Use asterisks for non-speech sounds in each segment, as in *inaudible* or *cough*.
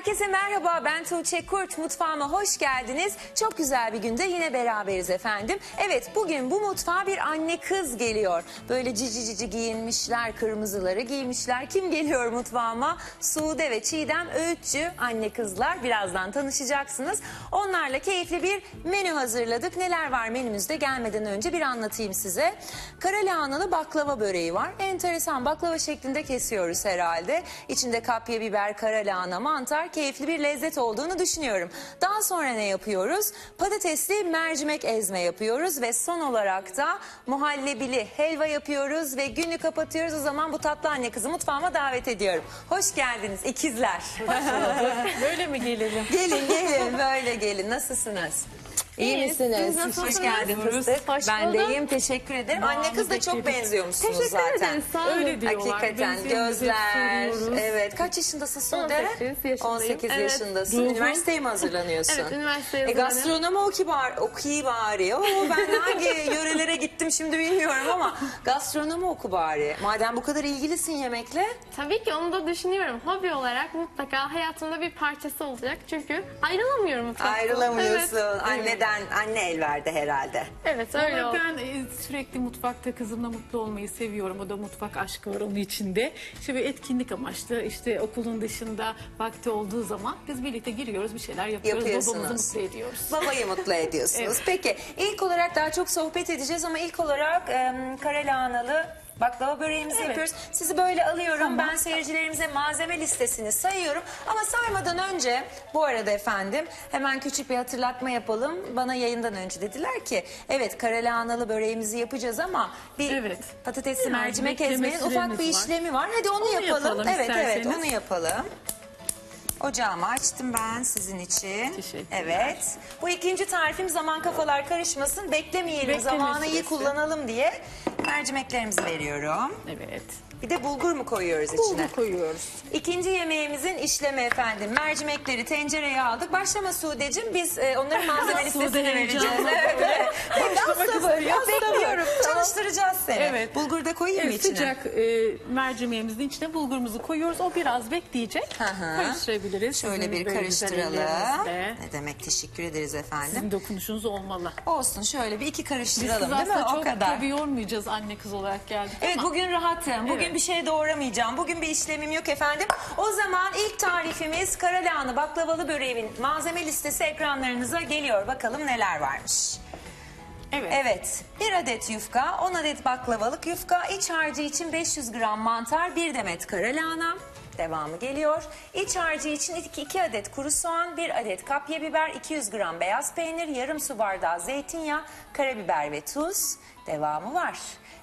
Herkese merhaba ben Tuğçe Kurt mutfağıma hoş geldiniz. Çok güzel bir günde yine beraberiz efendim. Evet bugün bu mutfağa bir anne kız geliyor. Böyle cici cici giyinmişler kırmızıları giymişler. Kim geliyor mutfağıma? Sude ve Çiğdem Öğütçü anne kızlar birazdan tanışacaksınız. Onlarla keyifli bir menü hazırladık. Neler var menümüzde gelmeden önce bir anlatayım size. Kara lahanalı baklava böreği var. Enteresan baklava şeklinde kesiyoruz herhalde. İçinde kapya biber, kara lahana, mantar keyifli bir lezzet olduğunu düşünüyorum. Daha sonra ne yapıyoruz? Patatesli mercimek ezme yapıyoruz ve son olarak da muhallebili helva yapıyoruz ve günü kapatıyoruz. O zaman bu tatlı anne kızı mutfağıma davet ediyorum. Hoş geldiniz ikizler. Böyle mi gelelim? gelin gelin böyle gelin. Nasılsınız? İyi misiniz? Hoş geldin fıstık. Hoş ben de bulduk. iyiyim teşekkür ederim. Anne kız da çok benziyormuşsunuz Teşekkür zaten. ederiz, sağ olun. Öyle diyorlar. Hakikaten gözler. soruyoruz. Evet. Kaç yaşındasın Sude? 18 yaşındayım. 18 Evet. yaşındasın. Üniversiteye mi hazırlanıyorsun? Evet, üniversiteye E, hazırlanıyorum. gastronomi oku bari, okuyi bari. Oo, ben hangi *laughs* yörelere gittim şimdi bilmiyorum ama gastronomi oku bari. Madem bu kadar ilgilisin yemekle. Tabii ki onu da düşünüyorum. Hobi olarak mutlaka hayatımda bir parçası olacak. Çünkü ayrılamıyorum mutfaktan. Ayrılamıyorsun. Evet. Anneden, anne el verdi herhalde. Evet öyle Ama oldu. ben e, sürekli mutfakta kızımla mutlu olmayı seviyorum. O da mutfak aşkı var onun içinde. İşte bir etkinlik amaçlı işte okulun dışında vakti olduğu zaman biz birlikte giriyoruz bir şeyler yapıyoruz. Yapıyorsunuz. Babamızı mutlu ediyoruz. Babayı mutlu ediyorsunuz. *laughs* Evet. Peki ilk olarak daha çok sohbet edeceğiz ama ilk olarak e, kara lahanalı baklava böreğimizi Evet. yapıyoruz. Sizi böyle alıyorum. Ben seyircilerimize malzeme listesini sayıyorum. Ama saymadan önce bu arada efendim hemen küçük bir hatırlatma yapalım. Bana yayından önce dediler ki evet kara lahanalı böreğimizi yapacağız ama bir Evet. patatesli mercimek ezmenin ufak bir var. işlemi var. Hadi onu, Onu yapalım. yapalım Evet evet isterseniz. onu yapalım. Ocağımı açtım ben sizin için. Teşekkürler. Evet. Bu ikinci tarifim zaman kafalar karışmasın. Beklemeyelim. Bekleme zamanı iyi kullanalım diye mercimeklerimizi veriyorum. Evet. Bir de bulgur mu koyuyoruz içine? Bulgur koyuyoruz. İkinci yemeğimizin işlemi efendim. Mercimekleri tencereye aldık. Başlama Sude'cim. Biz e, onların *laughs* malzeme listesini vereceğiz. Evet, evet. *laughs* İstiyor. bekliyorum. Çalıştıracağız seni. Evet. Bulgur da koyayım mı Evet, içine? sıcak e, mercimeğimizin içine bulgurumuzu koyuyoruz. O biraz bekleyecek. Hı hı. Karıştırabiliriz. Şöyle Sizin bir böyle güzel karıştıralım. ellerinizle. Ne demek teşekkür ederiz efendim. Sizin dokunuşunuz olmalı. Olsun şöyle bir iki Biz karıştıralım kız değil mi? aslında O çok kadar. tabii yormayacağız anne kız olarak geldik Evet ama bugün rahatım. Bugün Evet. bir şey doğramayacağım. Bugün bir işlemim yok efendim. O zaman ilk tarifimiz karalahana baklavalı böreğin malzeme listesi ekranlarınıza geliyor. Bakalım neler varmış. evet. Evet, bir adet yufka, 10 adet baklavalık yufka, iç harcı için 500 gram mantar, bir demet karalahana. Devamı geliyor. İç harcı için 2 adet kuru soğan, 1 adet kapya biber, 200 gram beyaz peynir, yarım su bardağı zeytinyağı, karabiber ve tuz. Devamı var.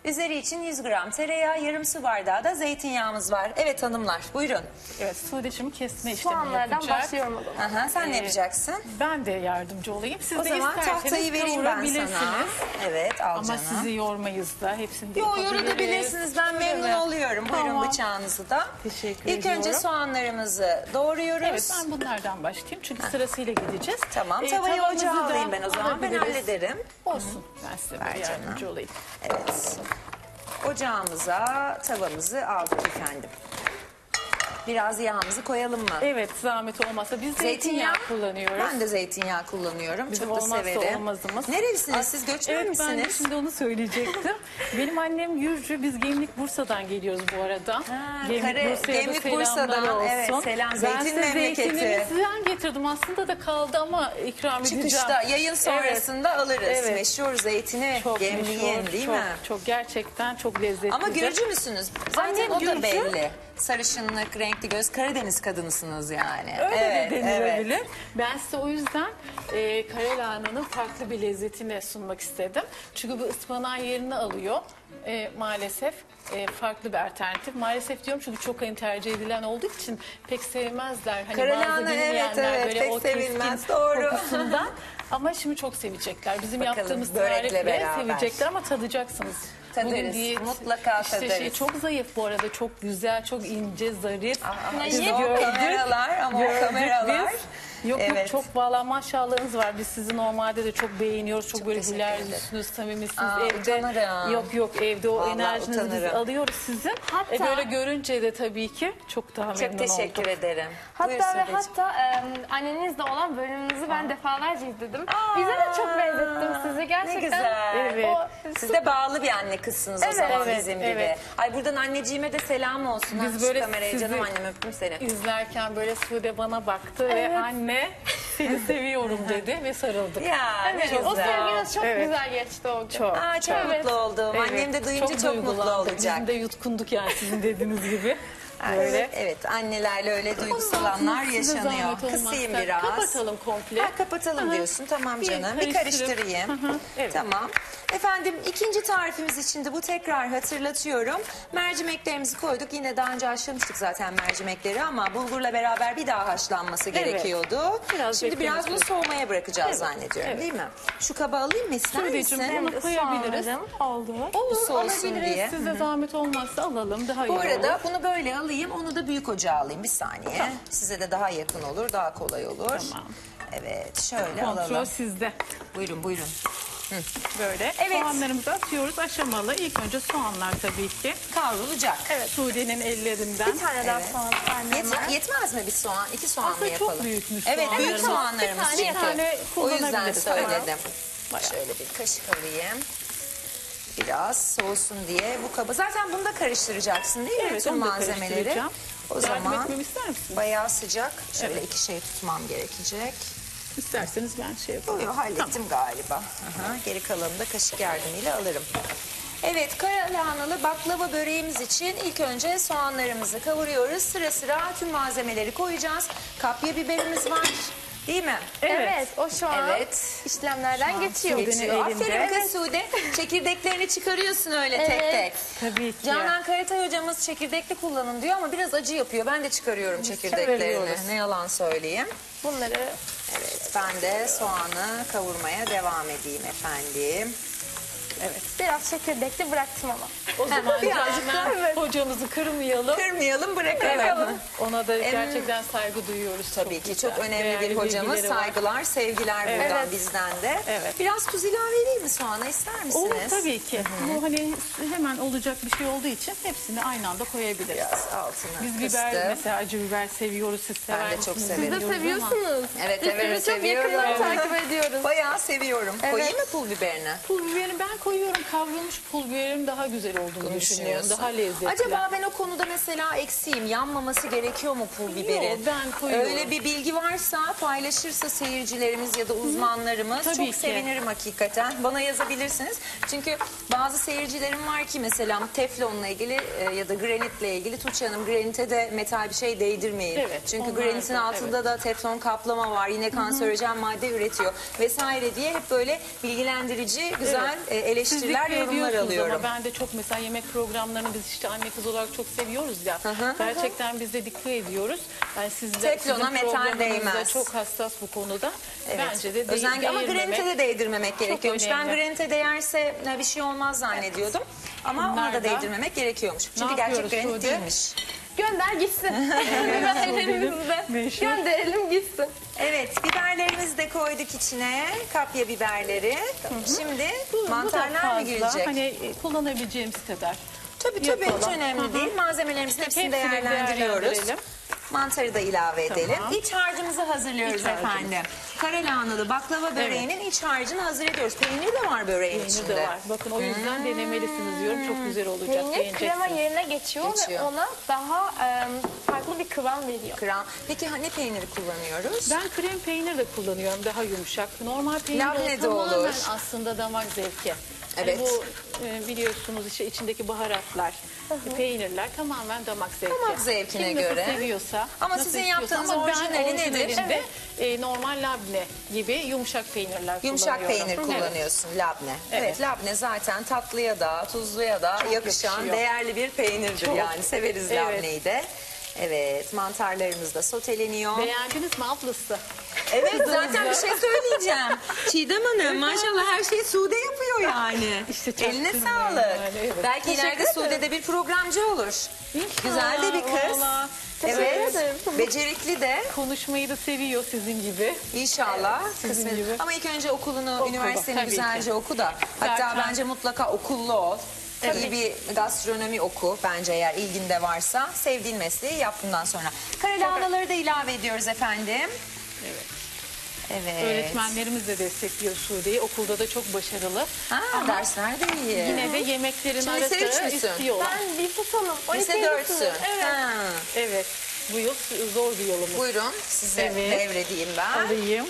Üzeri için 100 gram tereyağı, yarım su bardağı da zeytinyağımız var. Evet hanımlar, buyurun. Evet, Sudeşim kesme işlemi Soğanlardan yapacak. başlıyorum o zaman. Aha, sen ne Ee, yapacaksın? Ben de yardımcı olayım. Siz O de zaman isterseniz tahtayı vereyim ben sana. kavurabilirsiniz. Evet, al Ama canım. sizi yormayız da hepsini de Yo yapabiliriz. yorulabilirsiniz. Ben memnun Evet. oluyorum. Buyurun Tamam. bıçağınızı da. Teşekkür İlk ediyorum. önce soğanlarımızı doğruyoruz. Evet ben bunlardan başlayayım çünkü sırasıyla gideceğiz. Tamam. Ee, Tavayı tavamızı ocağa da alayım ben o zaman. Ben alabiliriz. hallederim. Olsun. Ben size canım. yardımcı olayım. Evet. Ocağımıza tavamızı aldık efendim. Biraz yağımızı koyalım mı? Evet zahmet olmasa biz zeytinyağı, kullanıyoruz. Ben de zeytinyağı kullanıyorum. Bizim Çok da olmazsa severim. olmazımız. Nerelisiniz siz? Göçmen evet, misiniz? ben de şimdi onu söyleyecektim. *laughs* Benim annem Gürcü, biz Gemlik Bursa'dan geliyoruz bu arada. Ha, Gemlik Kare- Bursa'ya da Gemlik selamlar Bursa'dan, olsun. evet, selam. Ben Zeytin memleketi. zeytinimizden getirdim. Aslında da kaldı ama ikram edeceğim. Çıkışta yayın sonrasında alırız. Evet. Meşhur zeytini Çok gemliğin meşhur, değil çok, mi? Çok gerçekten çok lezzetli. Ama Gürcü müsünüz? Zaten Annem o da Gürcü. belli. Sarışınlık, renkli göz, Karadeniz kadınısınız yani. Öyle evet, de denilebilir. evet. Ben size o yüzden e, kare lahananın farklı bir lezzetini sunmak istedim. Çünkü bu ıspanağın yerini alıyor. E, maalesef e, farklı bir alternatif. Maalesef diyorum çünkü çok hani tercih edilen olduğu için pek sevmezler. Hani Kare bazı evet, evet, böyle pek o sevilmez, doğru. kokusundan. Ama şimdi çok sevecekler. Bizim Bakalım, yaptığımız tarifle sevecekler ama tadacaksınız. Tadarız, mutlaka işte tadarız. Şey, çok zayıf bu arada. Çok güzel, çok ince, zarif. Aa, işte o Gördük, kameralar ama o kameralar. biz. Yok Evet. yok çok valla maşallahınız var. Biz sizi normalde de çok beğeniyoruz. Çok, böyle teşekkür güler yüzlüsünüz, samimisiniz. Aa, evde utanırım. Yok yok evde o Vallahi enerjinizi biz alıyoruz sizin. Hatta- E böyle görünce de tabii ki çok daha memnun Çok teşekkür ederim. Hatta Buyur ve Sudeciğim. hatta e, annenizle olan bölümünüzü ben defalarca izledim. Bize de çok benzettim sizi gerçekten. Ne güzel. Evet. O, Siz de bağlı bir anne kızsınız o Evet, zaman evet, bizim gibi. evet. Ay buradan anneciğime de selam olsun. Biz böyle böyle kameraya sizi- canım annem öptüm seni. İzlerken böyle Sude bana baktı ve Evet. Anne seni seviyorum dedi ve sarıldık. Ya ne güzel. o sevginiz çok Evet. güzel geçti o gün. Çok. Aa, çok Evet. mutlu oldum. Evet, Annem de duyunca çok, mutlu duygulandı. olacak. Bizim de yutkunduk yani sizin dediğiniz gibi. Ay, Böyle. Evet annelerle öyle duygusal anlar yaşanıyor. Kısayım biraz. Kapatalım komple. Ha, kapatalım Hı hı. diyorsun. Tamam canım. Bir karıştırayım. Hı hı, evet. Tamam. Efendim ikinci tarifimiz için de bu tekrar hatırlatıyorum. Mercimeklerimizi koyduk. Yine daha önce haşlamıştık zaten mercimekleri ama bulgurla beraber bir daha haşlanması Evet. gerekiyordu. Biraz Şimdi biraz bunu soğumaya bırakacağız Evet, zannediyorum evet. değil mi? Şu kaba alayım mı ister misin? bunu koyabiliriz. Soğanlarım oldu. Olur soğusun alabiliriz. diye. Size zahmet olmazsa alalım daha iyi Bu arada olur. bunu böyle alayım, onu da büyük ocağa alayım bir saniye. Size de daha yakın olur, daha kolay olur. Tamam. Evet, şöyle Kontrol alalım. sizde. Buyurun, buyurun. Böyle Evet. soğanlarımızı atıyoruz aşamalı. İlk önce soğanlar tabii ki. Kavrulacak. Evet. Sude'nin ellerinden. Bir tane daha Evet. soğan annem Yet- var. yetmez mi bir soğan? İki soğan Aslında mı çok yapalım? büyükmüş Evet, büyük soğanlarımız. Bir tane- bir tane o yüzden söyledim. Bayağı. Şöyle bir kaşık alayım. Biraz soğusun diye bu kaba. Zaten bunu da karıştıracaksın değil mi? Evet, Bütün onu da malzemeleri. karıştıracağım. O Yardım zaman etmemi ister misin? bayağı sıcak. Şöyle iki şey tutmam gerekecek. İsterseniz ben şey yapayım. Yo, yo, hallettim galiba. Aha, geri kalanını da kaşık yardımıyla alırım. Evet, kara lahanalı baklava böreğimiz için ilk önce soğanlarımızı kavuruyoruz. Sıra sıra tüm malzemeleri koyacağız. Kapya biberimiz var. Değil mi? Evet. Evet. o şu an Evet. işlemlerden geçiyor. Geçiyor. Aferin kız Sude. Çekirdeklerini çıkarıyorsun öyle tek Evet. tek. Tabii ki. Canan Karatay hocamız çekirdekli kullanın diyor ama biraz acı yapıyor. Ben de çıkarıyorum çekirdeklerini. çıkarıyoruz. Ne yalan söyleyeyim. Bunları Evet, ben de soğanı kavurmaya devam edeyim efendim. Evet. biraz çekirdekli bıraktım ama. O zaman *laughs* Birazcık Evet. hocamızı kırmayalım. Kırmayalım, bırakalım. Evet. Ona da gerçekten saygı duyuyoruz. Tabii ki çok güzel, önemli değerli bir hocamız. bilgileri var. Saygılar, sevgiler buradan Evet. bizden de. Evet. Biraz tuz ilave edeyim mi soğana ister misiniz? Olur tabii ki. Bu hani hemen olacak bir şey olduğu için hepsini aynı anda koyabiliriz. Biraz altını Biz kıstım. biber mesela acı biber seviyoruz. Siz Ben de çok severim. Siz de seviyorsunuz. Evet, evet, sizi çok seviyorum. yakından takip ediyoruz. Bayağı seviyorum. Evet. Koyayım mı pul biberini? Pul biberi ben koyuyorum. Kavrulmuş pul biberin daha güzel olduğunu düşünüyorum. Daha lezzetli. Acaba ben o konuda mesela eksiğim. Yanmaması gerekiyor mu pul biberin? Yok, ben koyuyorum. Öyle bir bilgi varsa paylaşırsa seyircilerimiz ya da uzmanlarımız Tabii çok ki. sevinirim hakikaten. Bana yazabilirsiniz. Çünkü bazı seyircilerim var ki mesela teflonla ilgili e, ya da granitle ilgili Tuğçe Hanım granite de metal bir şey değdirmeyin. Evet, Çünkü onlar granitin da, altında da teflon kaplama var. Yine kanserojen madde üretiyor vesaire diye hep böyle bilgilendirici güzel e, Siz eleştiriler yorumlar alıyorum. Ama ben de çok mesela yemek programlarını biz işte anne kız olarak çok seviyoruz ya. hı. Gerçekten biz de dikkat ediyoruz. Yani siz de, Teflona sizin metal değmez. çok hassas bu konuda. Evet. Bence de de Özellikle ama granite de değdirmemek gerekiyormuş. Ben önemli. granite değerse e, bir şey olmaz zannediyordum. Ama Bunlar da da- değdirmemek gerekiyormuş. Çünkü gerçek granit değilmiş. Gönder gitsin. *laughs* Biberlerimizde. Gönderelim gitsin. Evet biberlerimizi de koyduk içine. Kapya biberleri. Şimdi Bu- bu da mantarlar mı fazla. girecek? Hani e, kullanabileceğimiz kadar. tabii tabii hiç yapalım. önemli Hı hı. değil. Malzemelerimizin hepsini, Hepsini değerlendiriyoruz. değerlendirelim. Mantarı da ilave edelim. Tamam. İç harcımızı hazırlıyoruz İç harcımız. efendim. Kare lahanalı baklava böreğinin iç harcını hazır ediyoruz. Peynir de var böreğin Peynir içinde. de var. Bakın o yüzden denemelisiniz diyorum. Çok güzel olacak. Peynir krema beğeneceksiniz. yerine geçiyor, Geçiyor. ve ona daha e, farklı bir kıvam veriyor. Kram. Peki ha, ne peyniri kullanıyoruz? Ben krem peynir de kullanıyorum daha yumuşak. Normal peynir Labne de olur. aslında damak zevki. Evet. Bu e, biliyorsunuz işte içindeki baharatlar, peynirler tamamen damak zevki. Damak zevkine Kim nasıl göre. seviyorsa. Ama nasıl sizin istiyorsa. yaptığınız Ama ben orijinali nedir? orijinalinde, e, normal labne gibi yumuşak peynirler Yumuşak kullanıyorum. peynir kullanıyorsun labne. Evet. Evet. labne zaten tatlıya da tuzluya da yakışan yakışıyor. değerli bir peynirdir yani. Severiz labneyi de. Evet mantarlarımız da soteleniyor. Beğendiniz mi ablası? Evet zaten bir şey söyleyeceğim. *laughs* Çiğdem Hanım maşallah her şeyi Sude yapıyor yani. İşte Eline çaktırmayın sağlık. yani, evet. Belki ileride Sude de bir programcı olur. Güzel de bir kız. Vallahi. Teşekkür Evet. ederim. Becerikli de Konuşmayı da seviyor sizin gibi. İnşallah. Sizin kısmet. gibi. Ama ilk önce okulunu, Oku, üniversiteni tabii güzelce ki. oku da. Hatta Zaten- bence mutlaka okullu ol. İyi bir gastronomi oku bence eğer ilginde varsa. Sevdiğin mesleği yap bundan sonra. Kare lahanaları da ilave ediyoruz efendim. Evet. Evet. Öğretmenlerimiz de destekliyor Sude'yi. Okulda da çok başarılı. Ha, Ama dersler de iyi. yine de yemeklerin Şimdi arası istiyorlar. Ben sonum. 12. Lise sınıf. dörtsün. Evet. Ha. Evet. Bu yıl zor bir yolumuz. Buyurun size Evet. devredeyim ben. Alayım.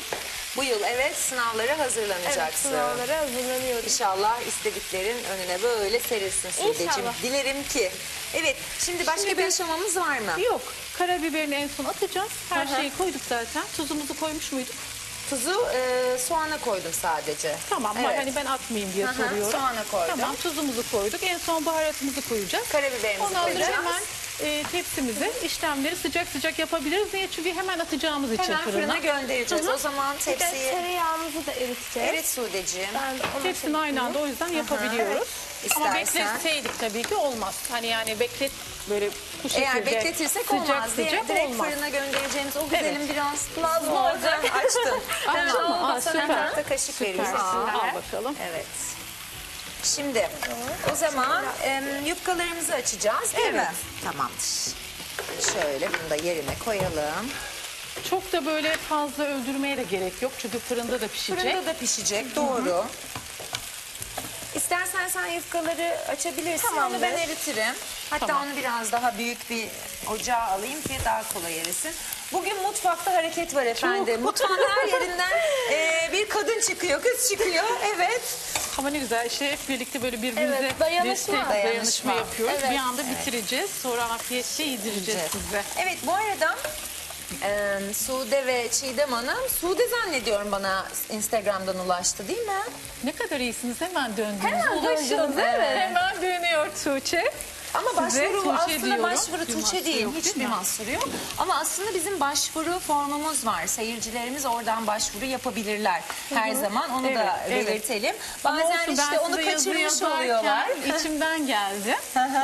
Bu yıl evet sınavlara Evet, hazırlanacaksın. sınavlara hazırlanıyorum. İnşallah istediklerin önüne böyle serilsin Sude'cim. Dilerim ki. Evet şimdi başka Şimdi bir aşamamız var mı? Yok. Karabiberini en son atacağız. Her hı. şeyi koyduk zaten. Tuzumuzu koymuş muyduk? Tuzu e, soğana koydum sadece. Tamam. Evet. Hani ben atmayayım diye Hı hı, soruyorum. soğana koydum. Tamam. Tuzumuzu koyduk. En son baharatımızı koyacağız. Karabiberimizi Ondan koyacağız. hemen e, tepsimize işlemleri sıcak sıcak yapabiliriz. Niye? Çünkü hemen atacağımız için Hemen fırına. göndereceğiz. Hı hı. O zaman Bir de tepsiyi... tereyağımızı da eriteceğiz. Evet Sude'ciğim. Ben ona Hepsini aynı anda o yüzden yapabiliyoruz. Ama İstersen. bekletseydik tabii ki olmaz. Hani yani beklet böyle bu şekilde Eğer bekletirsek sıcak olmaz. sıcak Direkt, direkt olmaz. fırına göndereceğimiz o güzelim biraz lazım olacak. Açtım. Açtın mı? Aa, Sana süper. tahta kaşık Süper. veriyoruz. Al Aa, bakalım. Evet. Şimdi o zaman em, yufkalarımızı açacağız değil mi? Tamamdır. Şöyle bunu da yerine koyalım. Çok da böyle fazla öldürmeye de gerek yok. Çünkü fırında da pişecek. Fırında da pişecek doğru. İstersen sen yufkaları açabilirsin. Onu Tamamdır. ben eritirim. Hatta Tamam. onu biraz daha büyük bir ocağa alayım ki daha kolay erisin. Bugün mutfakta hareket var efendim. Mutfağın her yerinden *laughs* e, bir kadın çıkıyor, kız çıkıyor. Evet. Ama ne güzel işte hep birlikte böyle birbirimize Evet, dayanışma. destek, Dayanışma. dayanışma yapıyoruz. Evet. Bir anda bitireceğiz. Sonra afiyetle yedireceğiz size. Evet bu arada e, Sude ve Çiğdem Hanım, Sude zannediyorum bana Instagram'dan ulaştı değil mi? Ne kadar iyisiniz hemen döndünüz. Hemen döndünüz, evet. Hemen dönüyor Tuğçe. Ama Size başvuru Tuğçe aslında diyorum. başvuru Bir Tuğçe mahsuru değil. yok, Hiçbir değil mi? mahsuru yok. Ama aslında bizim başvuru formumuz var. Seyircilerimiz oradan başvuru yapabilirler her zaman. Onu da Evet, belirtelim. Ama Bazen olsun, işte onu size yazı kaçırmış yazarken oluyorlar. *laughs* içimden geldi.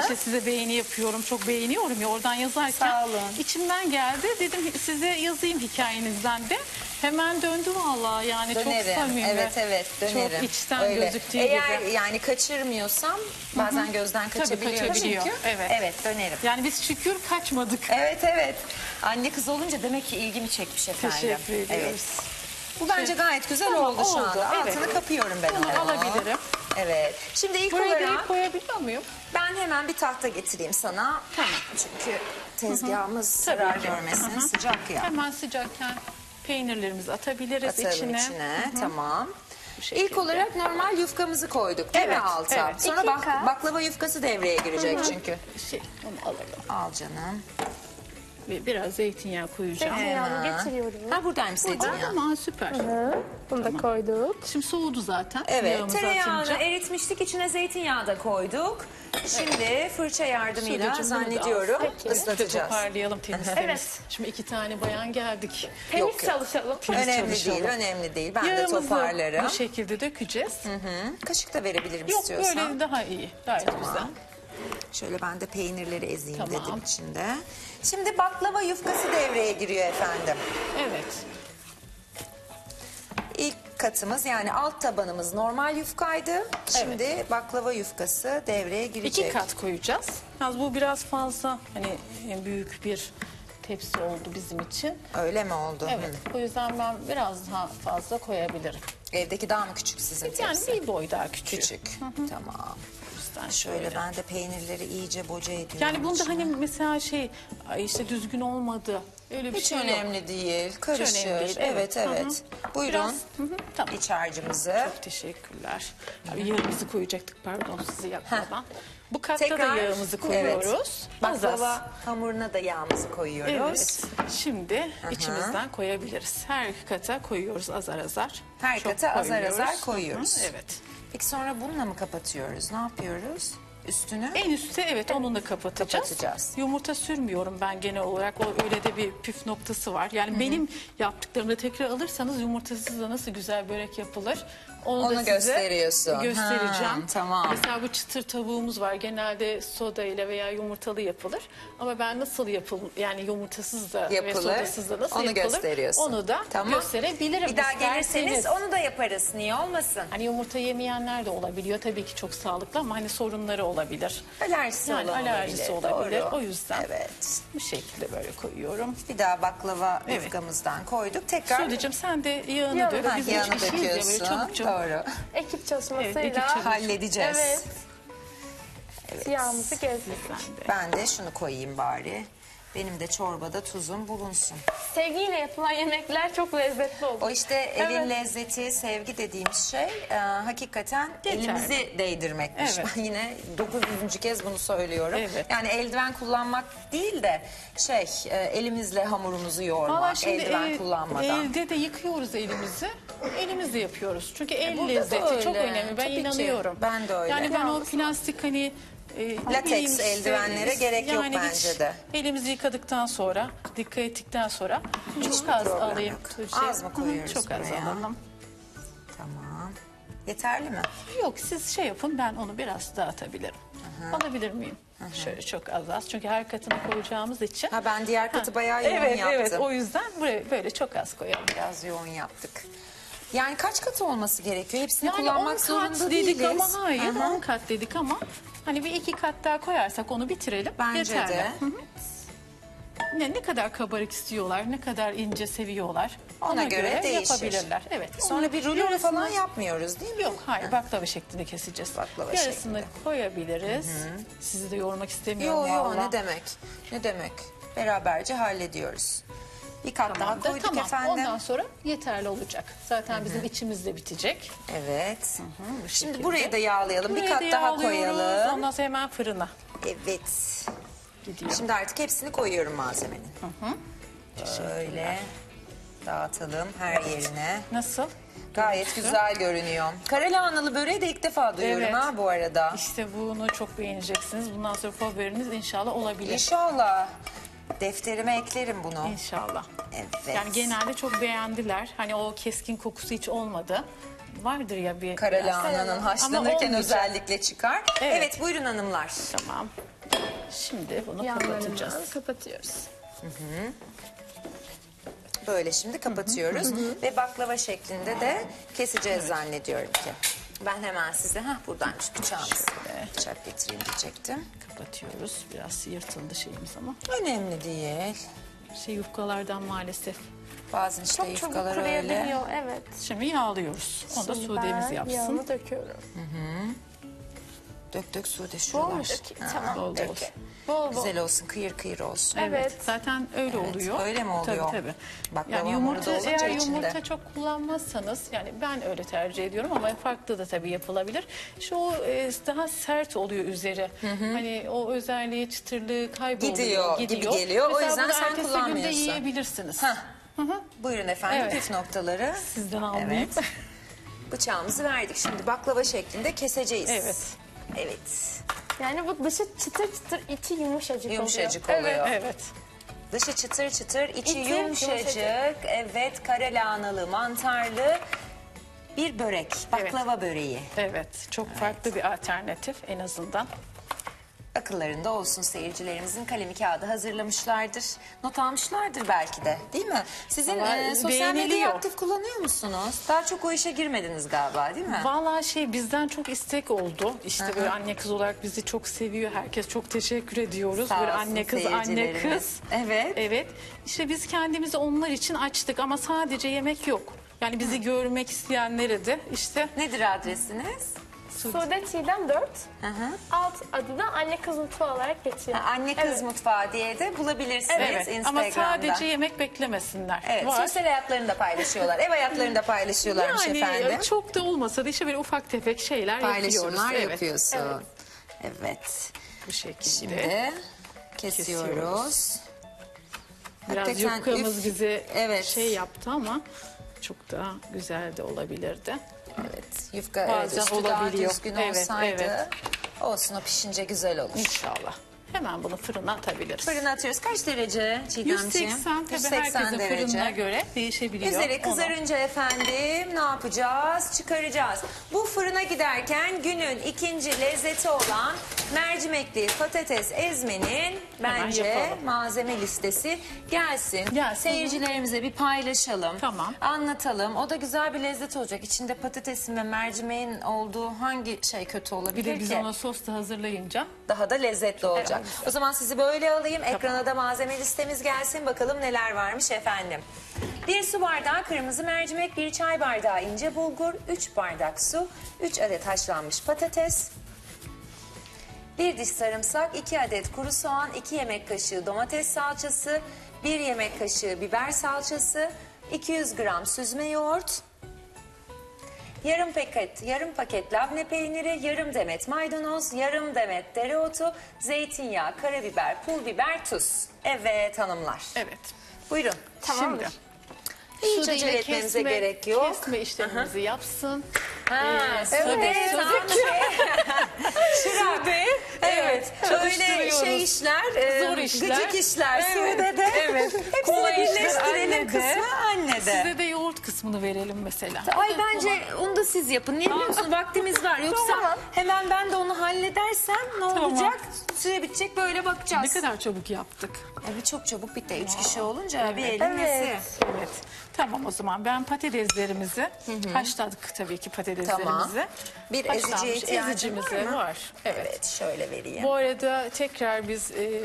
işte size beğeni yapıyorum. Çok beğeniyorum ya oradan yazarken. Sağ olun. İçimden geldi. Dedim size yazayım hikayenizden de. Hemen döndü vallahi yani çok Dönerim. samimi. Evet evet dönerim. Çok içten Öyle. gözüktüğü Eğer gibi. yani kaçırmıyorsam bazen gözden kaçabiliyor kaçabiliyor. çünkü. Evet. Evet dönerim. Yani biz şükür kaçmadık. Evet evet. Anne kız olunca demek ki ilgimi çekmiş efendim. Teşekkür ediyoruz. Evet. Bu bence gayet güzel Tamam, oldu şu oldu, anda. evet. Altını kapıyorum ben Bunu onu. alabilirim. Evet. Şimdi ilk Buraya olarak koyabiliyor muyum? ben hemen bir tahta getireyim sana. Tamam. Çünkü tezgahımız Tabii zarar ki. görmesin. Hı hı. Sıcak ya. Hemen sıcakken peynirlerimizi atabiliriz Atalım içine. içine. Tamam. İlk olarak normal yufkamızı koyduk değil mi Evet, alta? evet. Sonra İki bak- kat. baklava yufkası devreye girecek çünkü. Şey, onu alalım. Al canım. Ve biraz zeytinyağı koyacağım. Zeytinyağını getiriyorum. Ha buradaymış zeytinyağı. Tamam süper. Bunu da koyduk. Şimdi soğudu zaten. Evet, Yağımızı tereyağını atınca. eritmiştik, içine zeytinyağı da koyduk. Şimdi fırça yardımıyla Sudeciğim, bunu da zannediyorum. Peki. ıslatacağız. Toparlayalım *laughs* temiz Evet. Şimdi iki tane bayan geldik. Temiz Yok, yok. çalışalım. Temiz Önemli çalışalım. değil, önemli değil. Ben de Yağımızı toparlarım. bu şekilde dökeceğiz. Hı, Kaşık da verebilirim Yok istiyorsan. böyle daha iyi. Gayet güzel. Şöyle ben de peynirleri ezeyim Tamam. dedim içinde. Şimdi baklava yufkası devreye giriyor efendim. Evet. İlk katımız yani alt tabanımız normal yufkaydı. Şimdi baklava yufkası devreye girecek. İki kat koyacağız. Yalnız bu biraz fazla hani büyük bir tepsi oldu bizim için. Öyle mi oldu? Evet. O yüzden ben biraz daha fazla koyabilirim. Evdeki daha mı küçük sizin Yani tepsi? bir boy daha küçük. Küçük. Tamam. Yüzden Şöyle ben de peynirleri iyice boca ediyorum. Yani bunda içine. hani mesela şey ay işte düzgün olmadı. Öyle bir Hiç şey yok. önemli değil. Karışır. önemli değil, Evet evet. Hı hı. Buyurun. Biraz, hı hı, tamam. İç harcımızı. Çok teşekkürler. Abi yağımızı koyacaktık pardon sizi yakmadan. Bu katta da yağımızı koyuyoruz. Evet. Az az. Baklava hamuruna da yağımızı koyuyoruz. Evet. Şimdi içimizden koyabiliriz. Her kata koyuyoruz azar azar. Her Çok kata azar koymuyoruz. azar koyuyoruz. Hı Evet. Peki sonra bununla mı kapatıyoruz? Ne yapıyoruz? Üstünü? En üstte evet onunla kapatacağız. Kapatacağız. Yumurta sürmüyorum ben genel olarak. O öyle de bir püf noktası var. Yani benim yaptıklarımda tekrar alırsanız yumurtasız da nasıl güzel börek yapılır Onu, Onu da size gösteriyorsun. göstereceğim. Ha, tamam. Mesela bu çıtır tavuğumuz var. Genelde soda ile veya yumurtalı yapılır. Ama ben nasıl yapıl yani yumurtasız da ve Yapılır. sodasız da nasıl Onu yapılır? gösteriyorsun. Onu da Tamam. gösterebilirim. Bir daha isterseniz. gelirseniz onu da yaparız. Niye olmasın? Hani yumurta yemeyenler de olabiliyor. Tabii ki çok sağlıklı ama hani sorunları olabilir. Alerjisi Yani olan alerjisi olabilir. Doğru. O yüzden Evet. bu şekilde böyle koyuyorum. Bir daha baklava Evet. yufkamızdan koyduk. Tekrar Söyleyeceğim sen de yağını Yağını dök. dök. Biz yağını böyle döküyorsun. çabuk çabuk. Doğru. Ekip çalışmasıyla Evet, ekip çalışması. Halledeceğiz. Evet. yağımızı gezdik. Ben de şunu koyayım bari. Benim de çorbada tuzum bulunsun. Sevgiyle yapılan yemekler çok lezzetli olur. O işte elin Evet. lezzeti, sevgi dediğimiz şey e, hakikaten Yeterli. elimizi değdirmekmiş. Evet. Ben *laughs* yine 900. kez bunu söylüyorum. Evet. Yani eldiven kullanmak değil de şey e, elimizle hamurumuzu yoğurmak, şimdi eldiven el- kullanmadan. elde de yıkıyoruz elimizi. Elimizle yapıyoruz. Çünkü el E, burada da lezzeti çok öyle. önemli. Ben Tabii ki. inanıyorum. Ben de öyle. Yani ben o plastik hani e, ne Lateks eldivenlere gerek yok yani hiç bence de. Elimizi yıkadıktan sonra, dikkat ettikten sonra çok az problem alayım. yok. Tuğçe. Az mı Hı hı, koyuyoruz Çok az buraya? alalım. Tamam. Yeterli mi? Yok siz şey yapın ben onu biraz dağıtabilirim. Alabilir miyim? Şöyle çok az az. Çünkü her katını koyacağımız için. Ha ben diğer katı bayağı yoğun evet, yaptım. Evet o yüzden buraya böyle çok az koyalım. Biraz yoğun yaptık. Yani kaç katı olması gerekiyor? Hepsini Yani 10 kullanmak kat zorunda dedik değiliz. ama hayır hı. 10 kat dedik ama hani bir iki kat daha koyarsak onu bitirelim. Bence Yeterli. de. Hı hı. Ne, ne kadar kabarık istiyorlar, ne kadar ince seviyorlar. Ona göre değişir. yapabilirler. Evet. Sonra bir rulo yarısını- falan yapmıyoruz değil mi? Yok hayır baklava şeklinde keseceğiz. Baklava Yarısını şeklinde. koyabiliriz. Sizi de yormak istemiyorum Yo yo valla. ne demek? Ne demek? Beraberce hallediyoruz. Bir kat daha Tamamdır, koyduk tamam. efendim. Ondan sonra yeterli olacak. Zaten bizim içimizde bitecek. Evet. Şimdi burayı da yağlayalım. bir Buraya kat da daha yağlıyoruz. koyalım. Ondan sonra hemen fırına Evet. gidiyor. Şimdi artık hepsini koyuyorum malzemenin. Şöyle dağıtalım her yerine. Nasıl? Gayet güzel görünüyor. Kara lahanalı böreği de ilk defa duyuyorum Evet. ha bu arada. İşte bunu çok beğeneceksiniz. Bundan sonra favoriniz inşallah olabilir. İnşallah. Defterime eklerim bunu. İnşallah. Evet. Yani genelde çok beğendiler. Hani o keskin kokusu hiç olmadı. Vardır ya bir... Kara biraz. lahananın Ama haşlanırken olmayacak. özellikle çıkar. Evet. Evet. buyurun hanımlar. Tamam. Şimdi bunu kapatacağız. kapatıyoruz. Böyle şimdi kapatıyoruz ve baklava şeklinde de keseceğiz zannediyorum ki. Ben hemen size ha buradaymış bıçağımız. Bıçak getireyim diyecektim. Kapatıyoruz. Biraz yırtıldı şeyimiz ama. Önemli değil. Şey yufkalardan maalesef. Bazen işte Çok çabuk yufkalar öyle. kuruyabiliyor. Evet. Şimdi yağlıyoruz. Onu da Şimdi Sude'miz ben yapsın. Yağını döküyorum. Dök dök sude şuralar. Ha, Tamam. bol dök. bol. Bol bol. Güzel olsun kıyır kıyır olsun. Evet. Zaten öyle Evet, oluyor. öyle mi oluyor? Tabii tabii. Baklava yani yumurta eğer içinde. yumurta çok kullanmazsanız yani ben öyle tercih ediyorum ama farklı da tabii yapılabilir. Şu o, e, daha sert oluyor üzeri. Hani o özelliği çıtırlığı kayboluyor. Gidiyor gibi geliyor. O Mesela yüzden bunu sen kullanmıyorsun. yiyebilirsiniz. Hah. Buyurun efendim Evet. püf noktaları. Sizden almayayım. Evet. *laughs* Bıçağımızı verdik. Şimdi baklava şeklinde keseceğiz. Evet. Evet. Yani bu dışı çıtır çıtır, içi yumuşacık, Yumuşacık oluyor. oluyor. Evet. Evet. Dışı çıtır çıtır, içi, İçi yumuşacık. yumuşacık. Evet, kare lahanalı, mantarlı bir börek. Baklava böreği. Evet. Çok farklı bir alternatif en azından. Akıllarında olsun seyircilerimizin kalemi kağıdı hazırlamışlardır. Not almışlardır belki de değil mi? Sizin Vallahi e, sosyal medyayı beğeniliyor. aktif kullanıyor musunuz? Daha çok o işe girmediniz galiba değil mi? Vallahi şey bizden çok istek oldu. İşte böyle anne kız olarak bizi çok seviyor. Herkes çok teşekkür ediyoruz. Sağ böyle olsun anne kız anne seyircilerimiz. kız. Evet. Evet. İşte biz kendimizi onlar için açtık ama sadece yemek yok. Yani bizi görmek isteyenlere de işte Nedir adresiniz? Sude Çiğdem 4. Hı hı. Alt adı da anne kız mutfağı olarak geçiyor. Ha, Anne kız Evet. mutfağı diye de bulabilirsiniz evet. Instagram'da. Ama sadece yemek beklemesinler. Evet, Var. sosyal hayatlarını da paylaşıyorlar. Ev hayatlarını da paylaşıyorlarmış yani efendim. çok da olmasa da işte böyle ufak tefek şeyler yapıyoruz. Paylaşımlar Evet. yapıyorsun. Evet. Bu şekilde. Şimdi kesiyoruz. Kesiyoruz. Biraz Hakikaten yufkamız üf, bizi evet. şey yaptı ama çok daha güzel de olabilirdi. Evet, yufka Bazen evet, üstü daha olabiliyor. düzgün Evet, olsaydı evet. olsun o pişince güzel olur. İnşallah. Hemen bunu fırına atabiliriz. Fırına atıyoruz. Kaç derece Çiğdemciğim? 180 tabii herkesin fırınına göre değişebiliyor. Üzeri Onu- kızarınca efendim ne yapacağız? Çıkaracağız. Bu fırına giderken günün ikinci lezzeti olan mercimekli patates ezmenin bence yapalım. malzeme listesi gelsin. Gelsin. Seyircilerimize bir paylaşalım. Tamam. Anlatalım. O da güzel bir lezzet olacak. İçinde patatesin ve mercimeğin olduğu hangi şey kötü olabilir Bir de biz ki? ona sos da hazırlayınca daha da lezzetli olacak. O zaman sizi böyle alayım. Ekrana da malzeme listemiz gelsin. Bakalım neler varmış efendim. Bir su bardağı kırmızı mercimek, bir çay bardağı ince bulgur, 3 bardak su, 3 adet haşlanmış patates, bir diş sarımsak, 2 adet kuru soğan, 2 yemek kaşığı domates salçası, 1 yemek kaşığı biber salçası, 200 gram süzme yoğurt, Yarım paket, yarım paket labne peyniri, yarım demet maydanoz, yarım demet dereotu, zeytinyağı, karabiber, pul biber, tuz. Evet hanımlar. evet. Buyurun. Tamamdır. Hiç Sude acele ile etmemize kesme- gerek yok. Kesme işlemimizi yapsın. Ha, Sude, evet, Sude. Çırak. *laughs* Evet. Böyle Çalıştırıyoruz. şey işler, e, Zor işler. gıcık işler Evet, Sude'de. evet. Hepsini Kolay işler birleştirelim annede. kısmı annede. Size de yoğurt kısmını verelim mesela. Ay bence onu da siz yapın. Niye biliyor musunuz? Vaktimiz var. Yoksa Tamam. hemen ben de onu halledersem ne olacak? Süre bitecek böyle bakacağız. Ne kadar çabuk yaptık. Evet çok çabuk bitti. Üç kişi olunca bir elin nesi. Evet. Tamam o zaman ben patateslerimizi haşladık tabii ki patateslerimizi. Tamam. Bir eziciye Haşlanmış ezicimiz var mı? var. Evet. Evet şöyle vereyim. Bu arada tekrar biz e,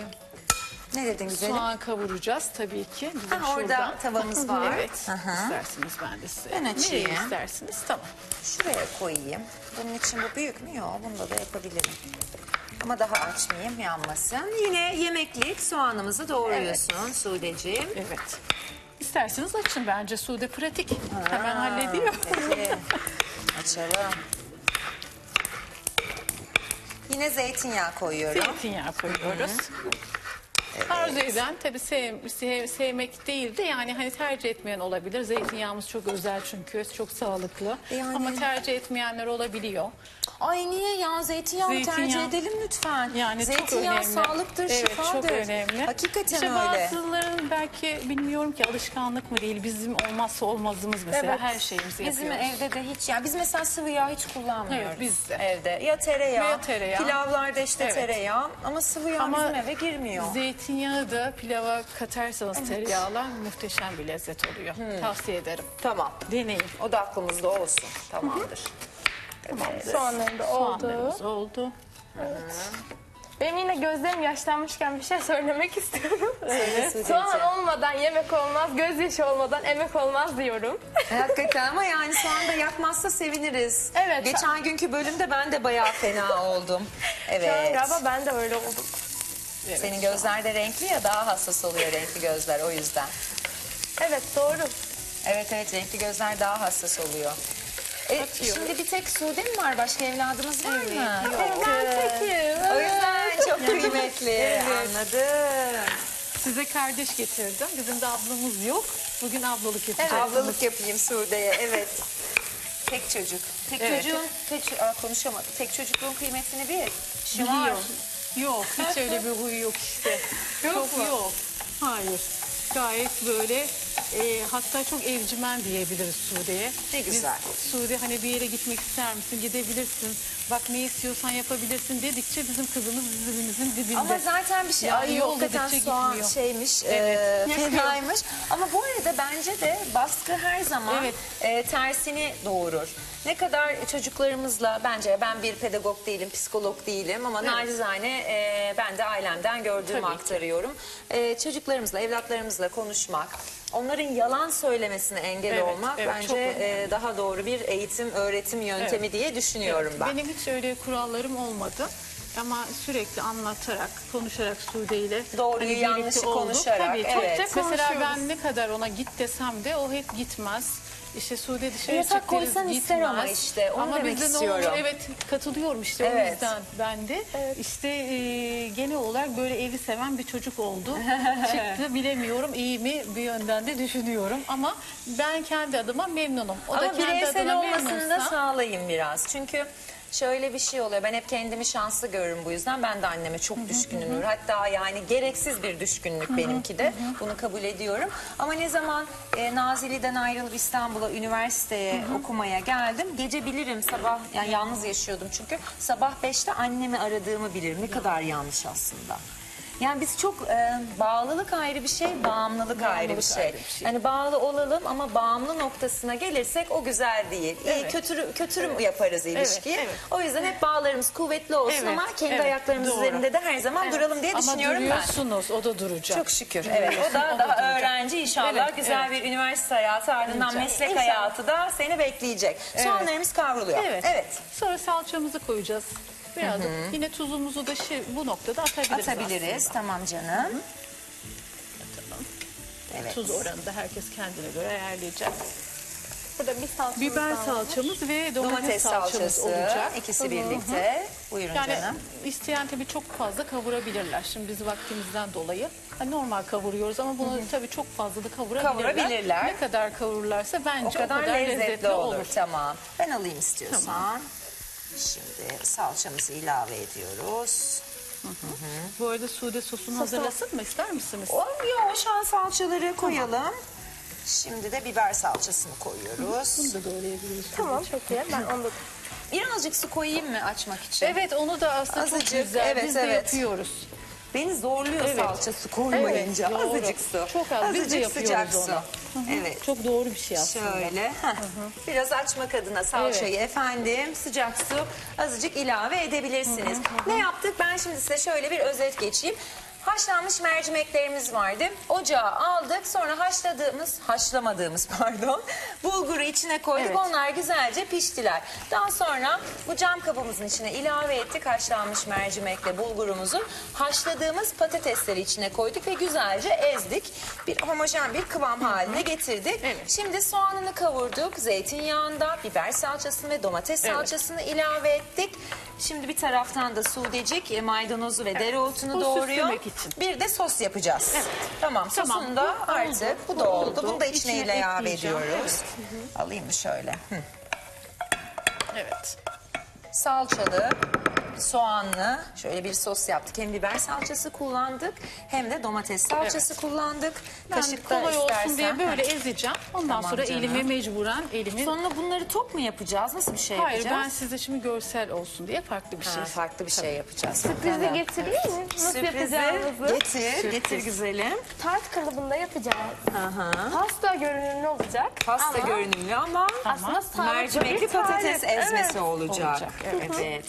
Ne dedin güzelim? soğan kavuracağız tabii ki. Bizim Ha, orada tavamız *laughs* var. Evet. Aha. İsterseniz ben de size. Ben açayım. Nereye isterseniz tamam. Şuraya koyayım. Bunun için bu büyük mü? Yok bunda da yapabilirim. Ama daha açmayayım yanmasın. Yine yemeklik soğanımızı doğruyorsun Sudeciğim. Evet. İsterseniz açın bence Sude pratik. Hemen hallediyor. Peki. *laughs* Açalım. Yine zeytinyağı koyuyorum. Zeytinyağı koyuyoruz. Arzu eden tabii sev, sev- sevmek değil de yani hani tercih etmeyen olabilir. Zeytinyağımız çok özel çünkü çok sağlıklı. Yani- Ama tercih etmeyenler olabiliyor. Ay niye ya zeytinyağı, tercih Zeytinyağı. edelim lütfen. Yani çok Zeytinyağı önemli. sağlıktır, evet, şifadır. çok önemli. Hakikaten işte öyle. Bazılarının belki bilmiyorum ki alışkanlık mı değil bizim olmazsa olmazımız mesela Evet. her şeyimizi Bizim yapıyoruz. evde de hiç yani biz mesela sıvı yağ hiç kullanmıyoruz. Evet, biz de. Evde ya tereyağı, Ya tereyağı. pilavlarda işte Evet. tereyağı ama sıvı yağ Ama bizim eve girmiyor. Zeytinyağı da pilava katarsanız tereyağla muhteşem bir lezzet oluyor. Tavsiye ederim. Tamam. Deneyin. O da aklımızda olsun. Tamamdır. Soğanlarım da oldu. Soğanlarımız oldu. Benim yine gözlerim yaşlanmışken bir şey söylemek istiyorum. *laughs* Soğan olmadan yemek olmaz, gözyaşı olmadan emek olmaz diyorum. *laughs* Hakikaten ama yani soğan da yakmazsa seviniriz. Evet. Geçen günkü bölümde ben de bayağı fena oldum. Evet. galiba ben de öyle oldum. Senin gözler de renkli ya daha hassas oluyor renkli gözler o yüzden. Evet doğru. Evet evet renkli gözler daha hassas oluyor. E, şimdi bir tek Sude mi var? Başka evladımız var mı? Ben tekim. O yüzden çok kıymetli. Anladım. Size kardeş getirdim. Bizim de ablamız yok. Bugün ablalık yapacağız. Ablalık yapayım Sude'ye. Evet. Tek çocuk. Tek Evet. çocuğun, tek, Aa, konuşamadım. Tek çocukluğun kıymetini bil. Şımar. Biliyor. Yok hiç öyle bir huyu yok işte. çok mu? yok. Hayır. Gayet böyle e, hatta çok evcimen diyebiliriz Sude'ye. Ne güzel. Biz, Sude hani bir yere gitmek ister misin? Gidebilirsin. Bak ne istiyorsan yapabilirsin dedikçe bizim kızımız dizimizin dibinde. Ama zaten bir şey Yani ay yol hakikaten soğan gitmiyor. şeymiş, Evet. *laughs* e, fenaymış. Ama bu arada bence de baskı her zaman Evet. e, tersini doğurur. Ne kadar çocuklarımızla bence ben bir pedagog değilim, psikolog değilim ama Evet. nacizane e, ben de ailemden gördüğümü Tabii aktarıyorum. E, çocuklarımızla, evlatlarımızla konuşmak, onların yalan söylemesine engel Evet, olmak evet, çok bence önemli. e, daha doğru bir eğitim, öğretim yöntemi diye düşünüyorum ben. Benim hiç öyle kurallarım olmadı. Ama sürekli anlatarak, konuşarak Sude ile Doğruyu, birlikte yanlışı konuşarak, Tabii, evet. Mesela konuşuyoruz. ben ne kadar ona git desem de o hep gitmez. İşte Sude dışarı Yasak çık deriz, koysan ister ama işte, onu ama demek bizde istiyorum. ne olur? Evet katılıyorum işte o Evet. yüzden ben de. İşte e, genel olarak böyle evi seven bir çocuk oldu. *laughs* Çıktı bilemiyorum iyi mi bir yönden de düşünüyorum. Ama ben kendi adıma memnunum. O da Ama bireysel olmasını da memnunsa- sağlayın biraz. Çünkü şöyle bir şey oluyor. Ben hep kendimi şanslı görürüm bu yüzden. Ben de anneme çok düşkünümdür. Hatta yani gereksiz bir düşkünlük benimki de. Bunu kabul ediyorum. Ama ne zaman e, Nazilli'den ayrılıp İstanbul'a üniversiteye okumaya geldim. Gece bilirim sabah yani yalnız yaşıyordum çünkü. Sabah 5'te annemi aradığımı bilirim. Ne kadar yanlış aslında. Yani biz çok e, bağlılık ayrı bir şey, bağımlılık, ayrı bir şey. ayrı bir şey. Yani bağlı olalım ama bağımlı noktasına gelirsek o güzel değil. İyi, Evet. kötürü, kötürüm yaparız ilişkiyi. evet. O yüzden hep bağlarımız kuvvetli olsun Evet, ama kendi evet, ayaklarımız doğru. üzerinde de her zaman duralım diye Ama düşünüyorum ben. duruyorsunuz o da duracak. Çok şükür. Evet. O da O da daha öğrenci inşallah Evet, güzel evet. bir üniversite hayatı ardından meslek İnşallah. hayatı da seni bekleyecek. Soğanlarımız kavruluyor. Evet. evet. Sonra salçamızı koyacağız. Biraz da yine tuzumuzu da şey, bu noktada atabiliriz, Atabiliriz. aslında. Tamam canım. Evet. Tuz oranı da herkes kendine göre ayarlayacak. Burada bir salçamız Biber daha var. salçamız ve domates, Domates salçamız salçası olacak. ikisi birlikte. Buyurun Yani canım. isteyen tabii çok fazla kavurabilirler. Şimdi biz vaktimizden dolayı hani normal kavuruyoruz ama bunu tabii çok fazla da kavurabilirler. Kavurabilirler. Ne kadar kavururlarsa bence O kadar, lezzetli, lezzetli olur. olur. Tamam. Ben alayım istiyorsan. Şimdi salçamızı ilave ediyoruz. Bu arada sude sosunu hazırlasın mı ister misiniz? Olmuyor. Şu an salçaları koyalım. Şimdi de biber salçasını koyuyoruz. Bunu da doğrayabiliriz. Tamam çok iyi. Ben onu da Birazcık su koyayım mı açmak için? Evet onu da aslında Azıcık, çok güzel. evet, Biz de evet. yapıyoruz. Beni zorluyor Evet. salça su koymayınca. Doğru. Azıcık su. Çok az. Biz de Azıcık yapıyoruz sıcak onu. su. Evet. Çok doğru bir şey aslında. Şöyle. heh. Biraz açmak adına salçayı efendim sıcak su azıcık ilave edebilirsiniz. Ne yaptık? Ben şimdi size şöyle bir özet geçeyim. Haşlanmış mercimeklerimiz vardı. Ocağa aldık. Sonra haşladığımız, haşlamadığımız *laughs* pardon, bulguru içine koyduk. Evet. Onlar güzelce piştiler. Daha sonra bu cam kabımızın içine ilave ettik haşlanmış mercimekle bulgurumuzu. Haşladığımız patatesleri içine koyduk ve güzelce ezdik. Bir homojen bir kıvam haline getirdik. Evet. Şimdi soğanını kavurduk. Zeytinyağında biber salçasını ve domates Evet. salçasını ilave ettik. Şimdi bir taraftan da sudecik, e, maydanozu ve dereotunu Bu doğruyor. İçin. Bir de sos yapacağız. Tamam, Tamam, sosunu da bu artık oldu, bu da oldu. oldu. Bunu da içine, İçine ilave ediyoruz. Alayım mı şöyle? Hı. Evet. Salçalı, soğanlı şöyle bir sos yaptık. Hem biber salçası kullandık hem de domates salçası kullandık. Ben Kaşıkta kolay istersen. olsun diye böyle ezeceğim. Ondan Tamam sonra canım. elime mecburen elimi... Sonra bunları top mu yapacağız? Nasıl bir şey Hayır yapacağız? ben size şimdi görsel olsun diye farklı bir şey. Ha, farklı bir şey yapacağız. sürprizi Tamam. getireyim mi? Nasıl Sürprizi yapacağımızı? getir, getir güzelim. Tart kalıbında yapacağız. Aha. Pasta görünümlü olacak. Pasta Ama görünümlü ama Aslında sağlıklı mercimekli patates ezmesi Evet. olacak. Olacak, evet.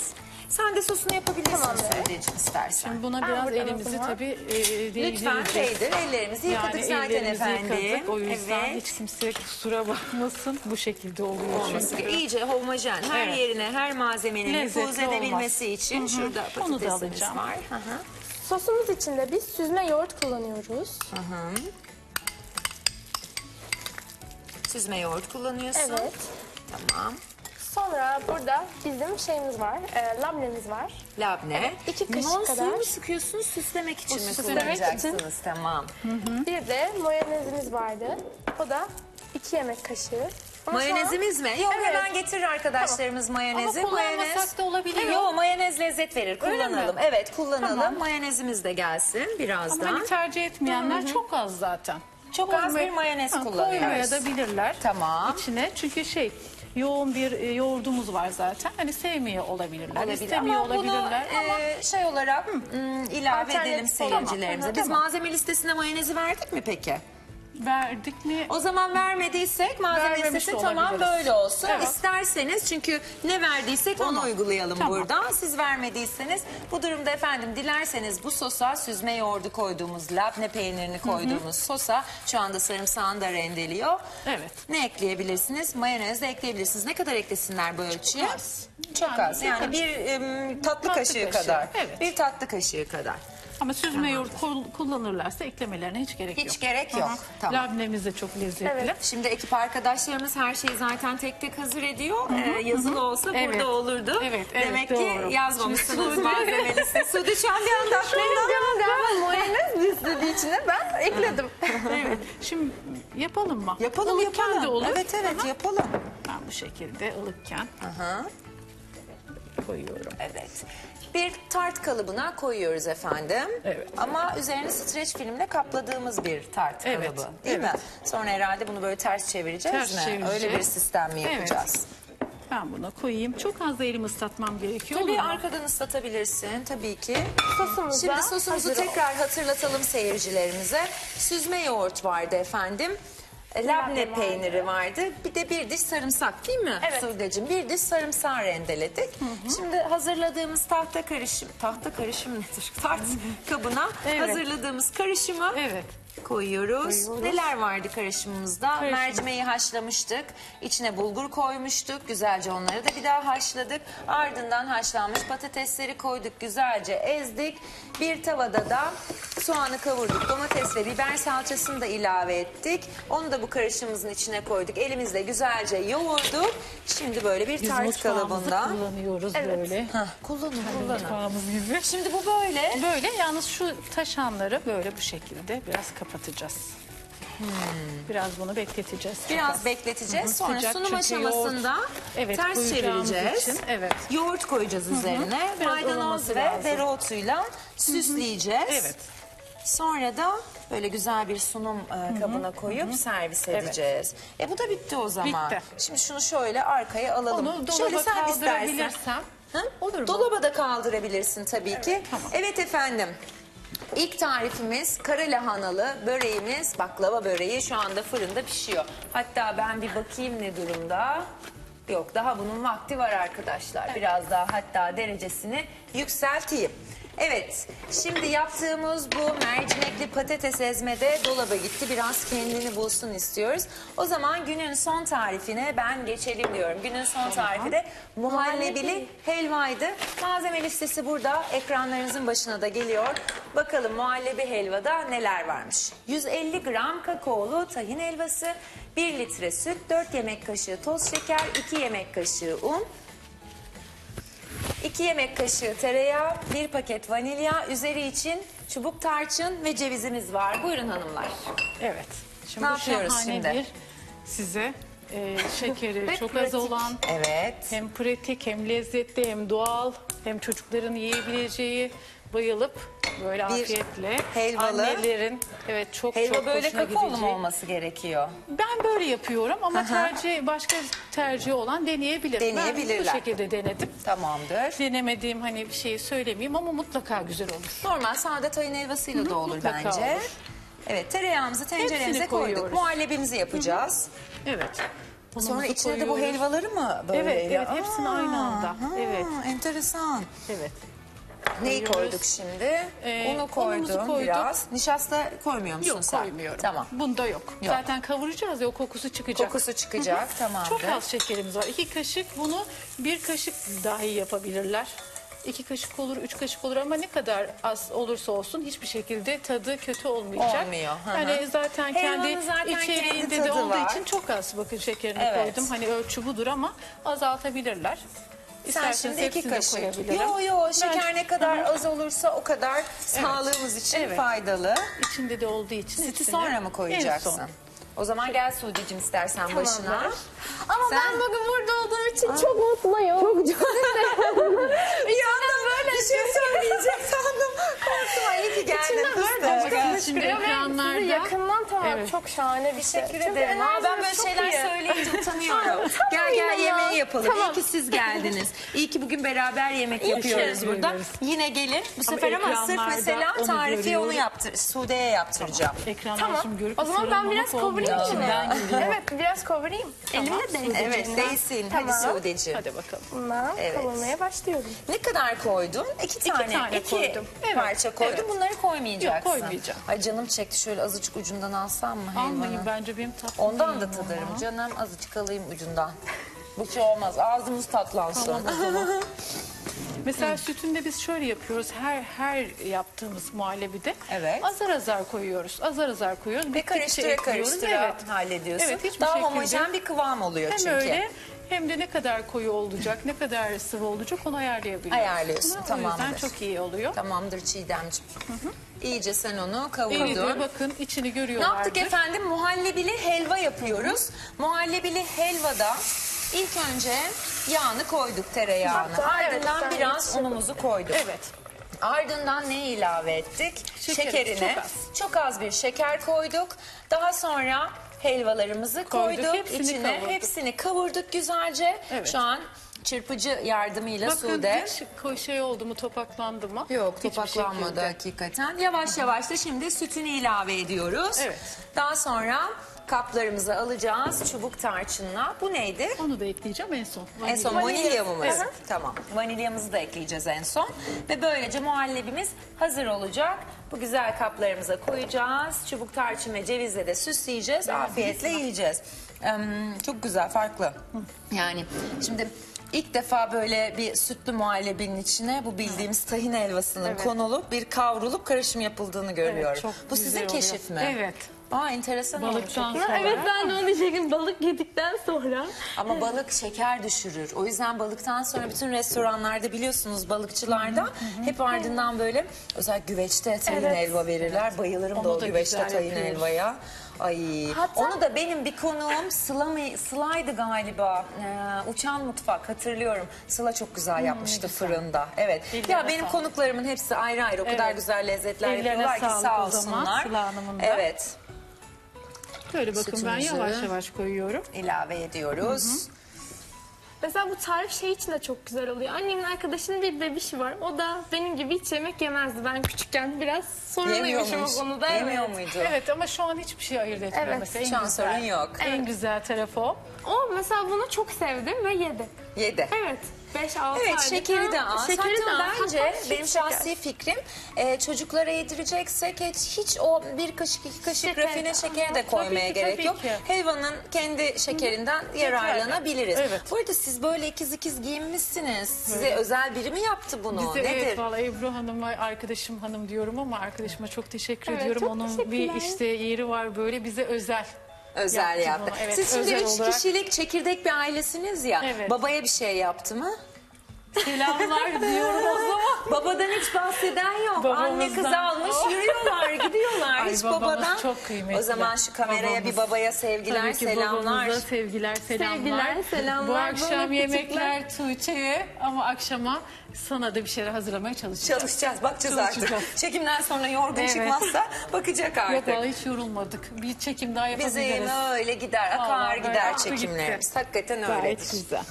Sen de sosunu yapabilirsin Tamamdır. Sudeciğim istersen. Buna Ben biraz elimizi zaman- tabii e, Lütfen değdireceğiz. değdir. Ellerimizi yıkadık Yani zaten ellerimizi efendim. yıkadık. O yüzden evet. hiç kimse kusura bakmasın. Bu şekilde oluyor olması çünkü. İyice homojen her Evet. yerine her malzemenin Lezzetli nüfuz edebilmesi olmaz. için şurada Onu da patatesimiz alacağım. var. Hı hı. Sosumuz için de biz süzme yoğurt kullanıyoruz. Süzme yoğurt kullanıyorsun. Evet. Tamam. Sonra burada bizim şeyimiz var, e, labnemiz var. Labne. iki kaşık Limon kadar. suyu mu sıkıyorsunuz süslemek için mi süslemek kullanacaksınız? Tamam. Bir de mayonezimiz vardı. O da iki yemek kaşığı. Ama şu an- Mayonezimiz mi? Yok Evet. hemen getirir arkadaşlarımız mayonezi. Ama kullanmasak da olabiliyor. Yok mayonez lezzet verir. Öyle Kullanalım. mi? Evet kullanalım. Tamam. Mayonezimiz de gelsin Ama birazdan. hani tercih etmeyenler çok az zaten. Çok az bir mayonez kullanıyoruz. Koymaya da bilirler. Tamam. İçine çünkü şey yoğun bir e, yoğurdumuz var zaten. Hani sevmiyor olabilirler, Olabilir. istemiyor ama bunu olabilirler. ama e, şey olarak hmm, ilave Alternatif edelim olarak. seyircilerimize. Tamam. Biz Tamam. malzeme listesine mayonezi verdik mi peki? Verdik mi? O zaman vermediysek malzeme Vermemiş listesi de tamam olabiliriz. böyle olsun. Evet. İsterseniz çünkü ne verdiysek onu Tamam. uygulayalım Tamam. burada. Siz vermediyseniz bu durumda efendim dilerseniz bu sosa süzme yoğurdu koyduğumuz labne peynirini koyduğumuz sosa şu anda sarımsağını da rendeliyor. Evet. Ne ekleyebilirsiniz? Mayonez de ekleyebilirsiniz. Ne kadar eklesinler bu ölçüye? Çok az. Yani bir em, tatlı, Tatlı kaşığı, kaşığı, kadar. evet. Bir tatlı kaşığı kadar. Ama süzme yoğurt kul- kullanırlarsa eklemelerine hiç gerek yok. Hiç gerek yok. Tamam. Labnemiz de çok lezzetli. Evet. Şimdi ekip arkadaşlarımız her şeyi zaten tek tek hazır ediyor. Ee, yazılı olsa Evet. burada olurdu. Evet, evet, Demek doğru. ki yazmamışsınız malzeme listesi. Sude şu an bir anda aklımda. mayonez istediği içine ben ekledim. Evet. Şimdi yapalım mı? Yapalım Ilıkken yapalım. de olur. Evet evet Aha. yapalım. Ben bu şekilde ılıkken Aha. koyuyorum. Evet. Bir tart kalıbına koyuyoruz efendim. Evet. Ama üzerine streç filmle kapladığımız bir tart Evet, kalıbı değil mi? evet. Sonra herhalde bunu böyle ters çevireceğiz Ters mi? çevireceğiz. Öyle bir sistem mi Evet. yapacağız? Ben buna koyayım. Çok az da elimi ıslatmam gerekiyor. Tabii olur mu? arkadan ıslatabilirsin tabii ki. Sosumuz da Şimdi sosumuzu hazır oldu. tekrar hatırlatalım seyircilerimize. Süzme yoğurt vardı efendim. E, Labne peyniri vardı. Bir de bir diş sarımsak değil mi? Evet. Sudeciğim bir diş sarımsağı rendeledik. Şimdi hazırladığımız tahta karışım, tahta karışım nedir? Tart *laughs* kabına Evet. hazırladığımız karışımı Evet. Koyuyoruz. Koyuyoruz. Neler vardı karışımımızda? Karışım. Mercimeği haşlamıştık. İçine bulgur koymuştuk. Güzelce onları da bir daha haşladık. Ardından haşlanmış patatesleri koyduk. Güzelce ezdik. Bir tavada da soğanı kavurduk. Domates ve biber salçasını da ilave ettik. Onu da bu karışımımızın içine koyduk. Elimizle güzelce yoğurduk. Şimdi böyle bir Biz tart kalıbında. kullanıyoruz böyle. Hah, kullanın kullanın. Mutfağımız gibi. Şimdi bu böyle. Böyle yalnız şu taşanları böyle bu şekilde biraz kapatacağız. Biraz bunu bekleteceğiz. Hmm. Biraz Çok az. bekleteceğiz. Hı hı, Sonra sıcak sunum aşamasında yoğurt- Evet, ters çevireceğiz. için, evet. Yoğurt koyacağız üzerine. Biraz Maydanoz ılıması ve lazım. dereotuyla süsleyeceğiz. Evet. Sonra da böyle güzel bir sunum e, kabına koyup servis Evet. edeceğiz. E bu da bitti o zaman. Bitti. Şimdi şunu şöyle arkaya alalım. Onu dolaba şöyle sen istersen. kaldırabilirsem. Hı? Olur mu? Dolaba da kaldırabilirsin tabii ki. tamam. Evet efendim. İlk tarifimiz kara lahanalı böreğimiz baklava böreği şu anda fırında pişiyor. Hatta ben bir bakayım ne durumda. Yok daha bunun vakti var arkadaşlar. Biraz daha hatta derecesini yükselteyim. Evet, şimdi yaptığımız bu mercimekli patates ezmede dolaba gitti. Biraz kendini bulsun istiyoruz. O zaman günün son tarifine ben geçelim diyorum. Günün son tarifi de muhallebili helvaydı. Malzeme listesi burada. Ekranlarınızın başına da geliyor. Bakalım muhallebi helvada neler varmış. 150 gram kakaolu tahin helvası, 1 litre süt, 4 yemek kaşığı toz şeker, 2 yemek kaşığı un, 2 yemek kaşığı tereyağı, 1 paket vanilya, üzeri için çubuk tarçın ve cevizimiz var. Buyurun hanımlar. Evet. Şimdi Ne bu yapıyoruz şahane şimdi? bir size e, *laughs* şekeri Ve çok az pratik. olan Evet. hem pratik hem lezzetli hem doğal hem çocukların yiyebileceği bayılıp böyle Bir afiyetle helvalı. annelerin evet çok Helva çok böyle hoşuna kakaolu mu olması gerekiyor? Ben böyle yapıyorum ama tercih başka tercih olan deneyebilir. Deneyebilirler. Ben bu şekilde denedim. Tamamdır. Denemediğim hani bir şeyi söylemeyeyim ama mutlaka güzel olur. Normal sade tayin helvasıyla da olur mutlaka bence. olur. Evet tereyağımızı tenceremize Hepsini koyduk. koyuyoruz. Muhallebimizi yapacağız. Evet. Sonra Unumuzu içine de bu koyuyoruz. helvaları mı böyle? Evet, evet, hepsini aynı anda. Evet. Enteresan. Evet. Neyi koyduk şimdi? Ee, Unu koydum koyduk. biraz. Nişasta koymuyor musun Yok sen? koymuyorum. Tamam. Bunda yok. Yok. Zaten kavuracağız ya o kokusu çıkacak. Kokusu çıkacak. Tamamdır. Çok az şekerimiz var. İki kaşık bunu bir kaşık dahi yapabilirler. İki kaşık olur, üç kaşık olur ama ne kadar az olursa olsun hiçbir şekilde tadı kötü olmayacak. Olmuyor, hı hı. Yani zaten kendi Helvanın zaten içeriğinde kendi de tadı olduğu var. için çok az bakın şekerini Evet. koydum. Hani ölçü budur ama azaltabilirler. Sen şimdi iki kaşık. koyabilirim. Yo yo Ben- şeker ne kadar az olursa o kadar sağlığımız için Evet. faydalı. İçinde de olduğu için. Sütü sonra mı en koyacaksın? son. O zaman gel Sude'cim istersen başına. Ama Sen- ben bugün burada olduğum için çok mutluyum. Çok *laughs* Bir anda böyle bir şey söyleyecek sandım. Korkma iyi ki geldin. Böyle şimdi ve ekranlarda- sizi yakından tanımak Evet. çok şahane bir şey. Teşekkür ederim. Aa, ben böyle şeyler iyi. söyleyince *laughs* utanıyorum. gel gel yemeği yapalım. Tamam. İyi ki siz geldiniz. İyi ki bugün beraber yemek yapıyoruz burada. Yine gelin. Bu sefer ama sırf ekranlarda mesela onu tarifi görüyorum. onu yaptır. Sude'ye yaptıracağım. Ekranlar Tamam. şimdi görüp O zaman ben biraz olmuyor. İçinden *laughs* geliyor. Evet biraz kavurayım. Elimle değsin. Evet değsin. Hadi Tamam. Sude'ciğim. Hadi bakalım. Bundan Evet. kavurmaya başlıyorum. Ne kadar koydun? İki tane. tane iki koydum. Evet, parça koydum. evet. Bunları koymayacaksın. Yok, koymayacağım. Ay canım çekti. Şöyle azıcık ucundan alsam mı helvanı? Almayın bence benim tatlım. Ondan da tadarım ama. canım. Azıcık alayım ucundan. Bu şey olmaz. Ağzımız tatlansın. Tamam o zaman. *laughs* Mesela sütünde biz şöyle yapıyoruz. Her her yaptığımız muhallebide Evet. azar azar koyuyoruz. Azar azar koyuyoruz. Ve Bittikçe karıştıra ekliyoruz. karıştıra Evet. hallediyorsun. Evet, hiçbir Daha şekilde- homojen bir kıvam oluyor Hem çünkü. öyle hem de ne kadar koyu olacak, ne kadar sıvı olacak onu ayarlayabiliyoruz. Ayarlıyorsun, O yüzden çok iyi oluyor. Tamamdır Çiğdemciğim. İyice sen onu kavurdun. İyice bakın içini Ne görüyorlardır. yaptık efendim? Muhallebili helva yapıyoruz. Muhallebili helvada İlk önce yağını koyduk tereyağını. Hatta evet, Ardından ben biraz unumuzu koyduk. Evet. Ardından ne ilave ettik? Şekeri, Şekerine. çok az. Çok az bir şeker koyduk. Daha sonra helvalarımızı Koyduk, koyduk. hepsini İçine kavurduk. hepsini kavurduk güzelce. Evet. Şu an çırpıcı yardımıyla Bakın Sude. dış ko- şey oldu mu topaklandı mı? Yok Hiçbir topaklanmadı şekilde. hakikaten. Yavaş yavaş da şimdi sütünü ilave ediyoruz. Evet. Daha sonra kaplarımıza alacağız çubuk tarçınla. Bu neydi? Onu da ekleyeceğim en son. En son Vanilya. Evet. Tamam. Vanilyamızı da ekleyeceğiz en son. Ve böylece muhallebimiz hazır olacak. Bu güzel kaplarımıza koyacağız. Çubuk tarçın ve cevizle de süsleyeceğiz. Afiyetle yiyeceğiz. Em, çok güzel, farklı. Yani şimdi ilk defa böyle bir sütlü muhallebinin içine bu bildiğimiz tahin helvasının Evet. konulup bir kavrulup karışım yapıldığını görüyorum. çok bu sizin güzel oluyor. keşif mi? Evet. Aa enteresan olmuş. Balıktan sonra. Evet ben de onu diyecektim. Balık yedikten sonra. Ama balık şeker düşürür. O yüzden balıktan sonra bütün restoranlarda biliyorsunuz balıkçılarda hep ardından böyle özel güveçte tahin Evet. helva verirler. Bayılırım da Onu o da güveçte güzel tahin yapıyoruz. helvaya. Ay. Hatta- Onu da benim bir konuğum Sıla mı, Sıla'ydı galiba. Ee, uçan mutfak hatırlıyorum. Sıla çok güzel yapmıştı fırında. Evet. Ellerine ya benim sağlık. konuklarımın hepsi ayrı ayrı o kadar Evet. güzel lezzetler Ellerine yapıyorlar ki sağlık sağ o zaman, olsunlar. Sıla Hanım'ın da. Evet. Böyle bakın ben Sütümüzü- yavaş yavaş koyuyorum. ilave ediyoruz. Mesela bu tarif şey için de çok güzel oluyor. Annemin arkadaşının bir bebişi var. O da benim gibi hiç yemek yemezdi. Ben küçükken biraz sorunluymuşum o Yemiyormuş. konuda. Yemiyor evet. muydu? Evet ama şu an hiçbir şey ayırt etmiyor Evet, mesela. En şu an güzel- sorun yok. En güzel tarafı o. O mesela bunu çok sevdi ve yedi. Yedi. Evet. 5-6 Evet şekeri de az. Şekeri de Hatta az. bence Hatta hiç benim şeker. şahsi fikrim e, çocuklara yedireceksek hiç, hiç o bir kaşık iki kaşık Şeker rafine de, şekeri de koymaya ki, gerek tabii yok. ki. Helvanın kendi şekerinden yararlanabiliriz. Evet. Bu arada siz böyle ikiz ikiz giyinmişsiniz. Size özel biri mi yaptı bunu? Bize Nedir? evet valla Ebru Hanım'a arkadaşım hanım diyorum ama arkadaşıma çok teşekkür Evet, ediyorum. çok Onun bir teşekkürler. işte yeri var böyle bize özel. Özel yaptı. Evet, Siz şimdi özel üç olarak. kişilik çekirdek bir ailesiniz ya. Evet. Babaya bir şey yaptı mı? Selamlar diyorum o zaman. *laughs* Babadan hiç bahseden yok. Anne kız Babamızdan. almış yürüyorlar gidiyorlar. Ay, hiç babamız babadan. çok kıymetli. O zaman şu kameraya Babamız. bir babaya sevgiler Tabii ki selamlar. babamıza sevgiler selamlar. Sevgiler, selamlar. Bu akşam yemekler Tuğçe'ye ama akşama sana da bir şeyler hazırlamaya çalışacağız. Çalışacağız, bakacağız Çalışacağız. artık. Çekimden sonra yorgun Evet. çıkmazsa bakacak Yok artık. vallahi hiç yorulmadık. Bir çekim daha Bizim yapabiliriz. öyle gider, akar Vallahi böyle gider aktı çekimlerimiz. gitti. Hakikaten Gayet öyledir. güzel.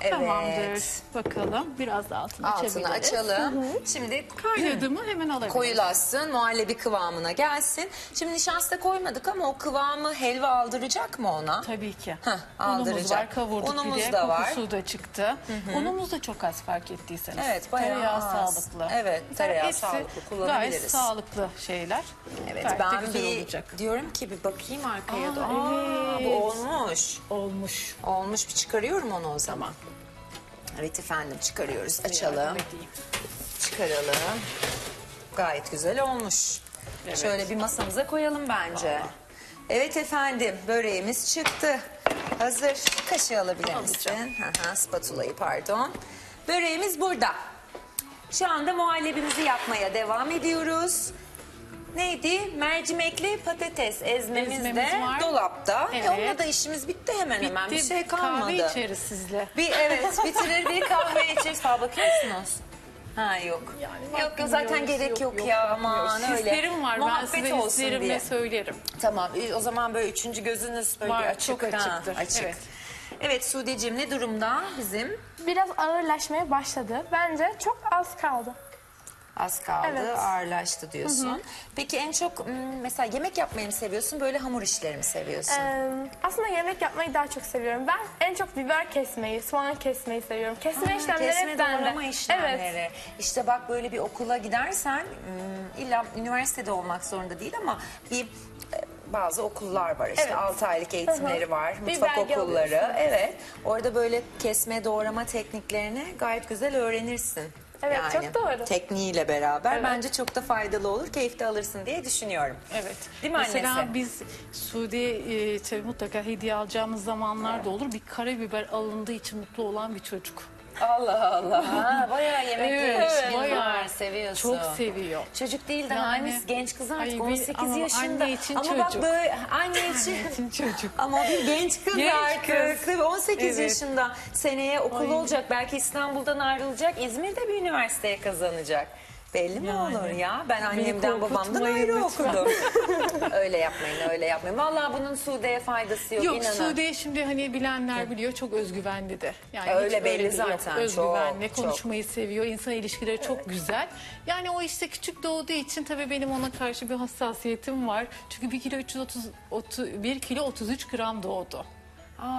Evet. Tamamdır. Bakalım biraz da altını, Altını açabiliriz. açalım. Şimdi Kaynadı mı hemen alabiliriz. koyulaşsın, muhallebi kıvamına gelsin. Şimdi nişasta koymadık ama o kıvamı helva aldıracak mı ona? Tabii ki. Heh, Unumuz aldıracak. var, kavurduk Unumuz bir de. da var. Kokusu da çıktı. Unumuz da çok az fark ettiyseniz. Evet, bayağı Tereyağı az. sağlıklı. Evet, tereyağı Hepsi sağlıklı, kullanabiliriz. Gayet sağlıklı şeyler. Evet Gayet de ben güzel bir olacak. diyorum ki bir bakayım arkaya Aa, da. Aa, evet. Bu olmuş. Olmuş. Olmuş bir çıkarıyorum onu o zaman. Evet efendim çıkarıyoruz. Açalım. Çıkaralım. Gayet güzel olmuş. Evet. Şöyle bir masamıza koyalım bence. Evet efendim böreğimiz çıktı. Hazır. Kaşığı alabilir misin? Spatulayı pardon. Böreğimiz burada. Şu anda muhallebimizi yapmaya devam ediyoruz. Neydi? Mercimekli patates ezmemiz, Ezmemiz de var. dolapta. E, Evet. onunla da işimiz bitti hemen hemen. Bir Bitti. şey kalmadı. Kahve içeriz sizle. Bir evet *laughs* bitirir bir kahve içeriz. Fal bakıyor musunuz? Ha yok. Yani yok yok zaten bakmıyoruz, gerek yok, ya aman öyle. Hislerim var. Muhabbet ben size olsun hislerimle diye. söylerim. Tamam e, o zaman böyle üçüncü gözünüz böyle Var, açık. çok ha, açıktır, açık. evet. Evet Sude'cim ne durumda bizim? Biraz ağırlaşmaya başladı. Bence çok az kaldı. Az kaldı Evet. ağırlaştı diyorsun. Peki en çok hmm, mesela yemek yapmayı mı seviyorsun böyle hamur işleri mi seviyorsun? Ee, aslında yemek yapmayı daha çok seviyorum. Ben en çok biber kesmeyi, soğan kesmeyi seviyorum. Kesme Ha, işlemleri kesme hep bende. doğrama işlemleri. Evet. İşte bak böyle bir okula gidersen hmm, illa üniversitede olmak zorunda değil ama bir e, bazı okullar var işte Evet. 6 aylık eğitimleri Hı hı. var Bir mutfak belge okulları alıyorsun. evet orada böyle kesme doğrama tekniklerini gayet güzel öğrenirsin. Evet, yani, çok doğru. Tekniğiyle beraber Evet. bence çok da faydalı olur keyif de alırsın diye düşünüyorum. Evet. Değil mi Mesela annesi? biz Suudi e, tabii mutlaka hediye alacağımız zamanlar da olur. Bir karabiber alındığı için mutlu olan bir çocuk. Allah Allah. Ha, bayağı yemek Evet, yemişliğin bayağı. var. Seviyorsun. Çok seviyor. Çocuk değil daha Yani- henüz genç kız artık Ay, bir- 18 ama yaşında. anne için ama bak çocuk. böyle anne için. Çocuk. *laughs* Ama o bir genç kız Genç artık. kız. Tabii 18 Evet. yaşında. Seneye okulu Ay. olacak. Belki İstanbul'dan ayrılacak. İzmir'de bir üniversiteye kazanacak. Belli mi Yani. olur ya? Ben annemden babamdan korkutmayın ayrı lütfen. okudum. *laughs* öyle yapmayın, öyle yapmayın. Vallahi bunun Sude'ye faydası yok, Yok inanın. Sude şimdi hani bilenler biliyor çok özgüvenli de. Yani E, hiç öyle belli değil, yok. zaten, Özgüvenli, çok, konuşmayı seviyor, insan ilişkileri çok güzel. Yani o işte küçük doğduğu için tabii benim ona karşı bir hassasiyetim var. Çünkü 1 kilo 330, 30, 1 kilo 33 gram doğdu.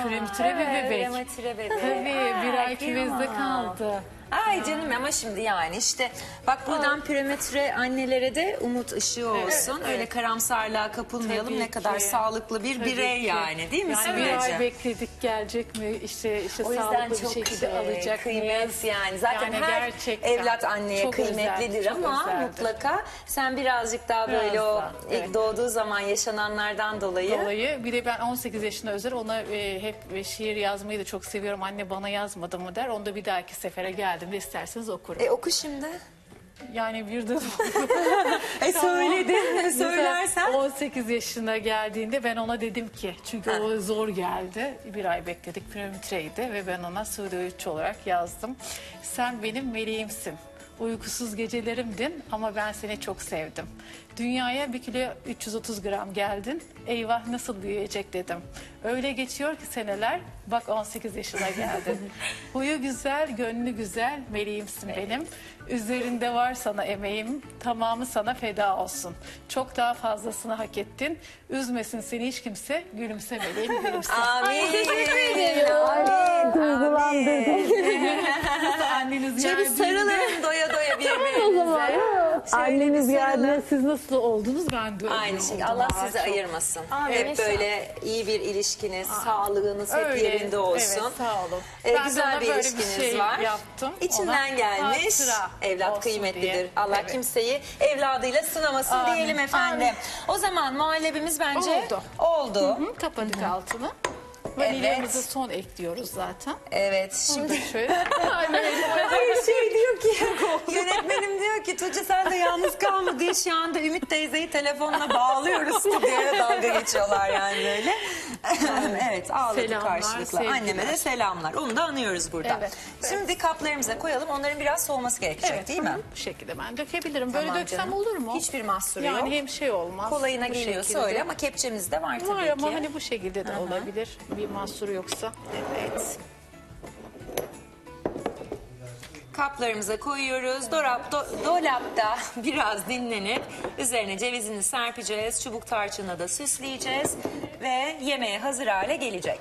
Prematüre bir bebek. Prematüre bebek. Tabii bir Ay, ay küvezde kıyamam. kaldı. Ay canım ama şimdi yani işte bak buradan prematüre annelere de umut ışığı olsun. Öyle evet. karamsarlığa kapılmayalım. Tabii ne kadar ki. sağlıklı bir Tabii birey ki. yani değil mi Yani bir ay bekledik gelecek mi işte işte O yüzden sağlıklı çok bir şekilde e, alacak kıymet mıyız? yani. Zaten Yani her gerçekten evlat anneye çok kıymetlidir özel, çok ama özeldir. mutlaka sen birazcık daha Biraz böyle o daha, ilk evet. doğduğu zaman yaşananlardan dolayı. dolayı bir de ben 18 yaşında özel ona e, hep şiir yazmayı da çok seviyorum. Anne bana yazmadı mı der. Onu da bir dahaki sefere geldiğimde isterseniz okurum. E oku şimdi. Yani bir de *laughs* E söyledin. Mesela Söylersen. 18 yaşına geldiğinde ben ona dedim ki çünkü Ha. o zor geldi. Bir ay bekledik prematüreydi ve ben ona Suudi 3 olarak yazdım. Sen benim meleğimsin. Uykusuz gecelerimdin ama ben seni çok sevdim. Dünyaya 1 kilo 330 gram geldin. Eyvah nasıl büyüyecek dedim. Öyle geçiyor ki seneler. Bak 18 yaşına geldin. *laughs* Huyu güzel, gönlü güzel, meleğimsin benim. Üzerinde var sana emeğim, tamamı sana feda olsun. Çok daha fazlasını hak ettin. Üzmesin seni hiç kimse, gülümse meleğim, gülümse. Amin. *laughs* Anneniz Şöyle bir geldiğinde- sarılın doya doya *laughs* birbirinize. Anneniz geldiğinde siz nasıl oldunuz ben de öyle Aynı şey. oldum. Allah Aa, sizi çok- ayırmasın. Amin. Hep böyle iyi bir ilişkiniz, sağlığınız hep Öyle, yerinde olsun. Evet sağ olun. Ee, Ben de güzel ona bir böyle ilişkiniz şey var. Yaptım. İçinden Ona gelmiş. hatıra Evlat olsun kıymetlidir. diye. Allah Evet. kimseyi evladıyla sınamasın Amin. diyelim efendim. O zaman muhallebimiz bence Oldu. oldu. Hı, kapadık altını. Vanilyamızı son ekliyoruz zaten. Evet. Şimdi şöyle. *laughs* Hayır şey diyor ki yönetmenim diyor ki Tuğçe sen de yalnız kalma diye şu anda Ümit teyzeyi telefonla bağlıyoruz stüdyoya dalga geçiyorlar yani böyle. evet *laughs* ağladı Selamlar, karşılıklı. sevgiler. Anneme de selamlar. Onu da anıyoruz burada. Evet, Şimdi kaplarımıza koyalım. Onların biraz soğuması gerekecek Evet, değil hı mi? hı, Bu şekilde ben dökebilirim. Böyle Tamam döksem canım. olur mu? Hiçbir mahsuru yani yok. hem şey olmaz. Kolayına geliyorsa şekilde. öyle ama kepçemiz de var tabii Var ki. ama hani bu şekilde de olabilir. Bir mahsuru yoksa. Evet. Kaplarımıza koyuyoruz. Dolap, do- dolapta *laughs* biraz dinlenip üzerine cevizini serpeceğiz. Çubuk tarçınla da süsleyeceğiz. Ve yemeğe hazır hale gelecek.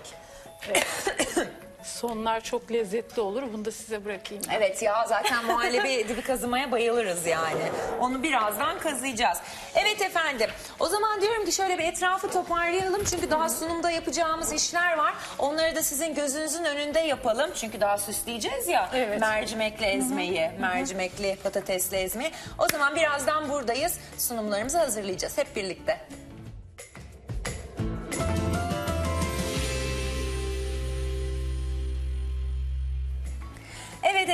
*coughs* Sonlar çok lezzetli olur. Bunu da size bırakayım. Evet ya zaten muhallebi *laughs* dibi kazımaya bayılırız yani. Onu birazdan kazıyacağız. Evet efendim. O zaman diyorum ki şöyle bir etrafı toparlayalım. Çünkü daha sunumda yapacağımız işler var. Onları da sizin gözünüzün önünde yapalım. Çünkü daha süsleyeceğiz ya. Evet. Mercimekli ezmeyi, mercimekli patatesli ezmeyi. O zaman birazdan buradayız. Sunumlarımızı hazırlayacağız hep birlikte.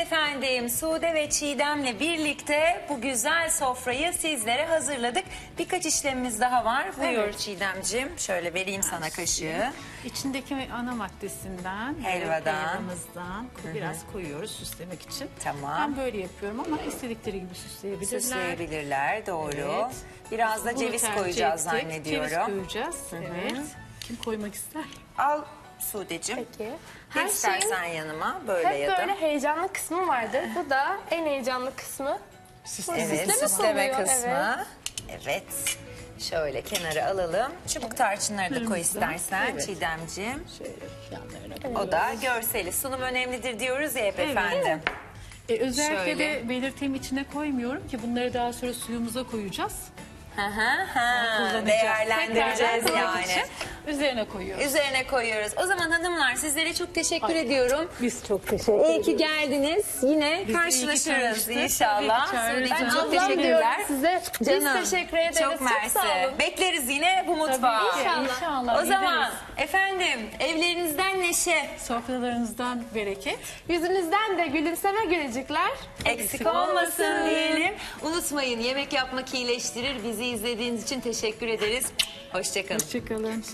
Efendim Sude ve Çiğdem'le birlikte bu güzel sofrayı sizlere hazırladık. Birkaç işlemimiz daha var. Buyur Evet. Çiğdem'cim. Şöyle vereyim sana kaşığı. İçindeki ana maddesinden, Helvadan. helvamızdan biraz koyuyoruz süslemek için. Tamam. Ben böyle yapıyorum ama istedikleri gibi süsleyebilirler. Süsleyebilirler doğru. Evet. Biraz da Bunu ceviz koyacağız ettik. zannediyorum. Ceviz koyacağız. Evet. Kim koymak ister? Al Sude'cim. Peki. Gel Her istersen şeyin yanıma böyle hep ya da. böyle heyecanlı kısmı vardır. Bu da en heyecanlı kısmı. Evet Süsleme süsleme oluyor, kısmı. Evet. Şöyle kenara alalım. Çubuk tarçınları da koy istersen Evet. Çiğdem'cim. Şöyle yanlarına koyuyoruz. O da görseli. Sunum önemlidir diyoruz ya hep efendim. E, özellikle Şöyle. de belirteyim içine koymuyorum ki bunları daha sonra suyumuza koyacağız. Hı hı, hı. kullanacağız. Değerlendireceğiz Tekrardan yani. koymak için. üzerine koyuyoruz. Üzerine koyuyoruz. O zaman hanımlar sizlere çok teşekkür ediyorum. Biz çok teşekkür İyi ki geldiniz. Yine iyi ki karşılaşırız tanıştık. inşallah. Tabii ki çağırırız. Ben çok ablam teşekkürler. diyorum size. Biz teşekkür ederiz. Çok Çok mersi. sağ olun. Bekleriz yine bu mutfağa. İnşallah. inşallah. O zaman gideriz. efendim evlerinizden neşe Sofralarınızdan bereket. Yüzünüzden de gülümseme gülücükler. eksik olmasın diyelim. Unutmayın yemek yapmak iyileştirir. Bizi izlediğiniz için teşekkür ederiz. Hoşçakalın. Hoşçakalın.